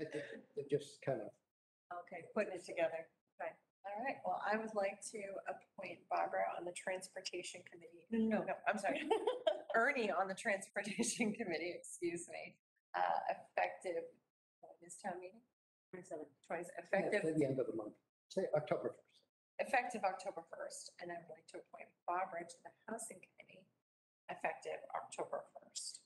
I think They're just kind of Okay, putting it together. Okay, all right, well, I would like to appoint Barbara on the transportation committee. No, no, I'm sorry. Ernie on the transportation committee, excuse me, uh, effective, what is town meeting? Twenty-seven. Twenty, Yeah, effective, Say the end of the month, say October first. effective October first, and I would like to appoint Barbara to the housing committee, effective October first.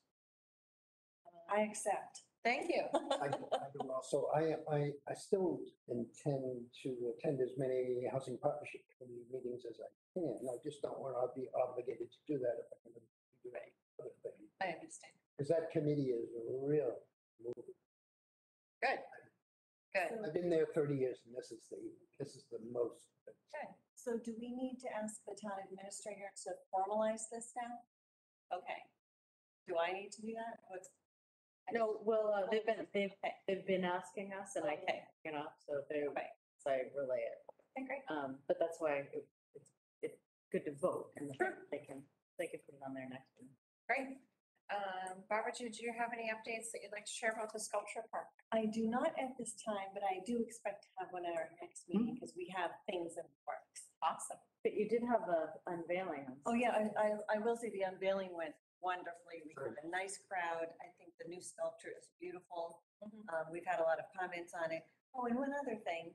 I accept. Thank you. I do I do also, I, I, I still intend to attend as many housing partnership committee meetings as I can. I just don't want to be obligated to do that if I can do other things. I understand. Because that committee is a real movie. Good. Good. I've been there thirty years and this is the, this is the most. Good. So do we need to ask the town administrator to formalize this now? Okay. Do I need to do that? What's, No, well, uh, they've been, they've, they've been asking us and I can't, you know, so they, so I relay it. Okay, great. Um, but that's why it- it's, it's good to vote and Sure. they can They could put it on their next one. Great. Um, Barbara, do do you have any updates that you'd like to share about the sculpture park? I do not at this time, but I do expect to have one at our next meeting because we have things in the works. Awesome. But you did have a unveiling. on Oh, yeah, I, I, I will say the unveiling went wonderfully. We had a nice crowd. I think the new sculpture is beautiful. Mhm. Um, we've had a lot of comments on it. Oh, and one other thing,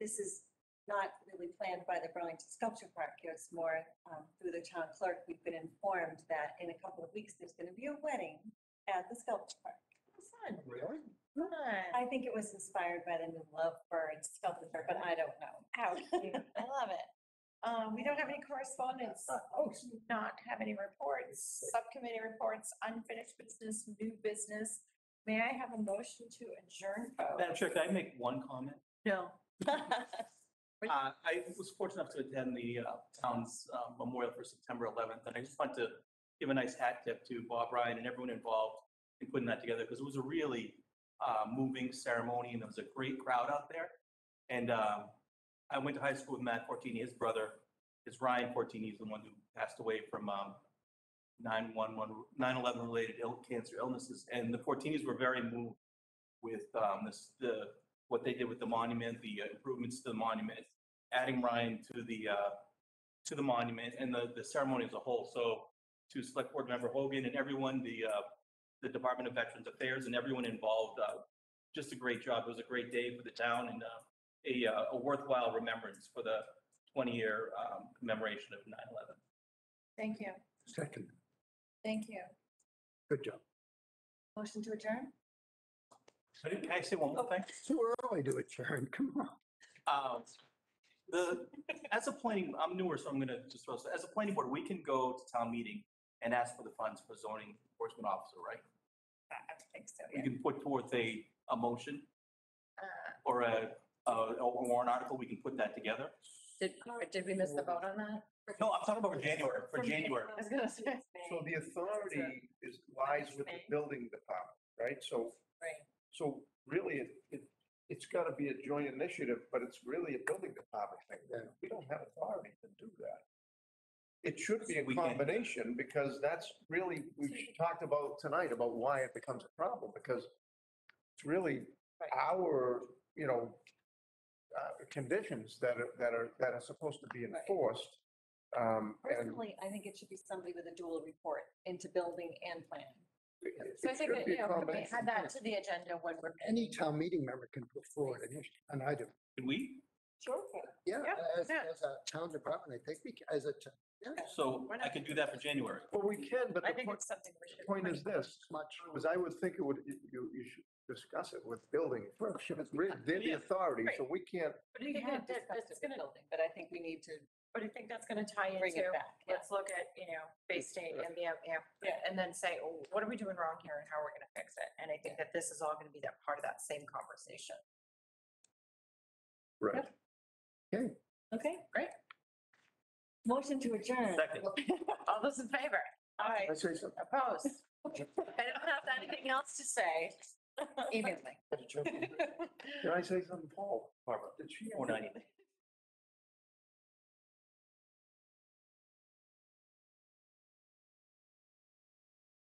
this is not really planned by the Burlington Sculpture Park. It's more, um, through the town clerk. We've been informed that in a couple of weeks, there's gonna be a wedding at the sculpture park. Fun. Really? Fun. I think it was inspired by the new Lovebird sculpture, but I don't know. How cute. I love it. Um, we don't have any correspondence. Oh, not have any reports, subcommittee reports, unfinished business, new business. May I have a motion to adjourn? Madam Chair, can I make one comment? No. Uh, I was fortunate enough to attend the uh, town's uh, memorial for September 11th, and I just want to give a nice hat tip to Bob Ryan and everyone involved in putting that together, because it was a really uh, moving ceremony, and there was a great crowd out there. And um, I went to high school with Matt Fortini, his brother, is Ryan Fortini, he's the one who passed away from um, 911, 9/11 related ill, cancer illnesses, and the Fortinis were very moved with um, this, the, what they did with the monument, the uh, improvements to the monument, adding Ryan to the, uh, to the monument and the, the ceremony as a whole. So to Select Board Member Hogan and everyone, the, uh, the Department of Veterans Affairs and everyone involved, uh, just a great job. It was a great day for the town and uh, a, uh, a worthwhile remembrance for the 20-year um, commemoration of 9/11. Thank you. Second, Thank you. good job. Motion to adjourn? Can I say one more thing? Too early to adjourn, come on. Um, The, as a planning, I'm newer, so I'm gonna just, throw this- as a planning board, we can go to town meeting and ask for the funds for zoning enforcement officer, right? I I think so, We yeah. can put forth a, a motion Uh, or a, a a warrant article, we can put that together. Did, did we miss the vote on that? No, I'm talking about for January, for January. I was gonna say. So the authority is, lies with the building department, right? So, Right. so really, it, it, it's gotta be a joint initiative, but it's really a building department thing. Yeah. We don't have authority to do that. It should be a We can- combination, because that's really, we've talked about tonight about why it becomes a problem, because it's really our, you know, uh, conditions that are, that are, that are supposed to be enforced. Um, and Personally, I think it should be somebody with a dual report into building and planning. it So I it think, should that, be you a know, we combination. had that to the agenda when we're. Any town meeting member can put forward an issue, an item. Can we? Sure. Yeah, Yeah, as, yeah. as a town department, I think we, ca- as a, t- yeah, So I could do that for January. Well, we can, but I the think point, it's something we should. point is this, much. was I would think it would, you, you you should discuss it with building. First, It's They're the authority, so we can't, But I think that- that- that's gonna, Building, but I think we need to but I think that's gonna tie bring it into, back. yeah. let's look at, you know, Bay State and the, yeah, and then say, oh, what are we doing wrong here and how are we gonna fix it? And I think that this is all gonna be that part of that same conversation. right. Okay. Okay, Great. motion to adjourn. Second. All those in favor? Aye. I say something. Opposed? I don't have anything else to say. Evenly. Can I say something, Paul? Barbara, did she? Four ninety.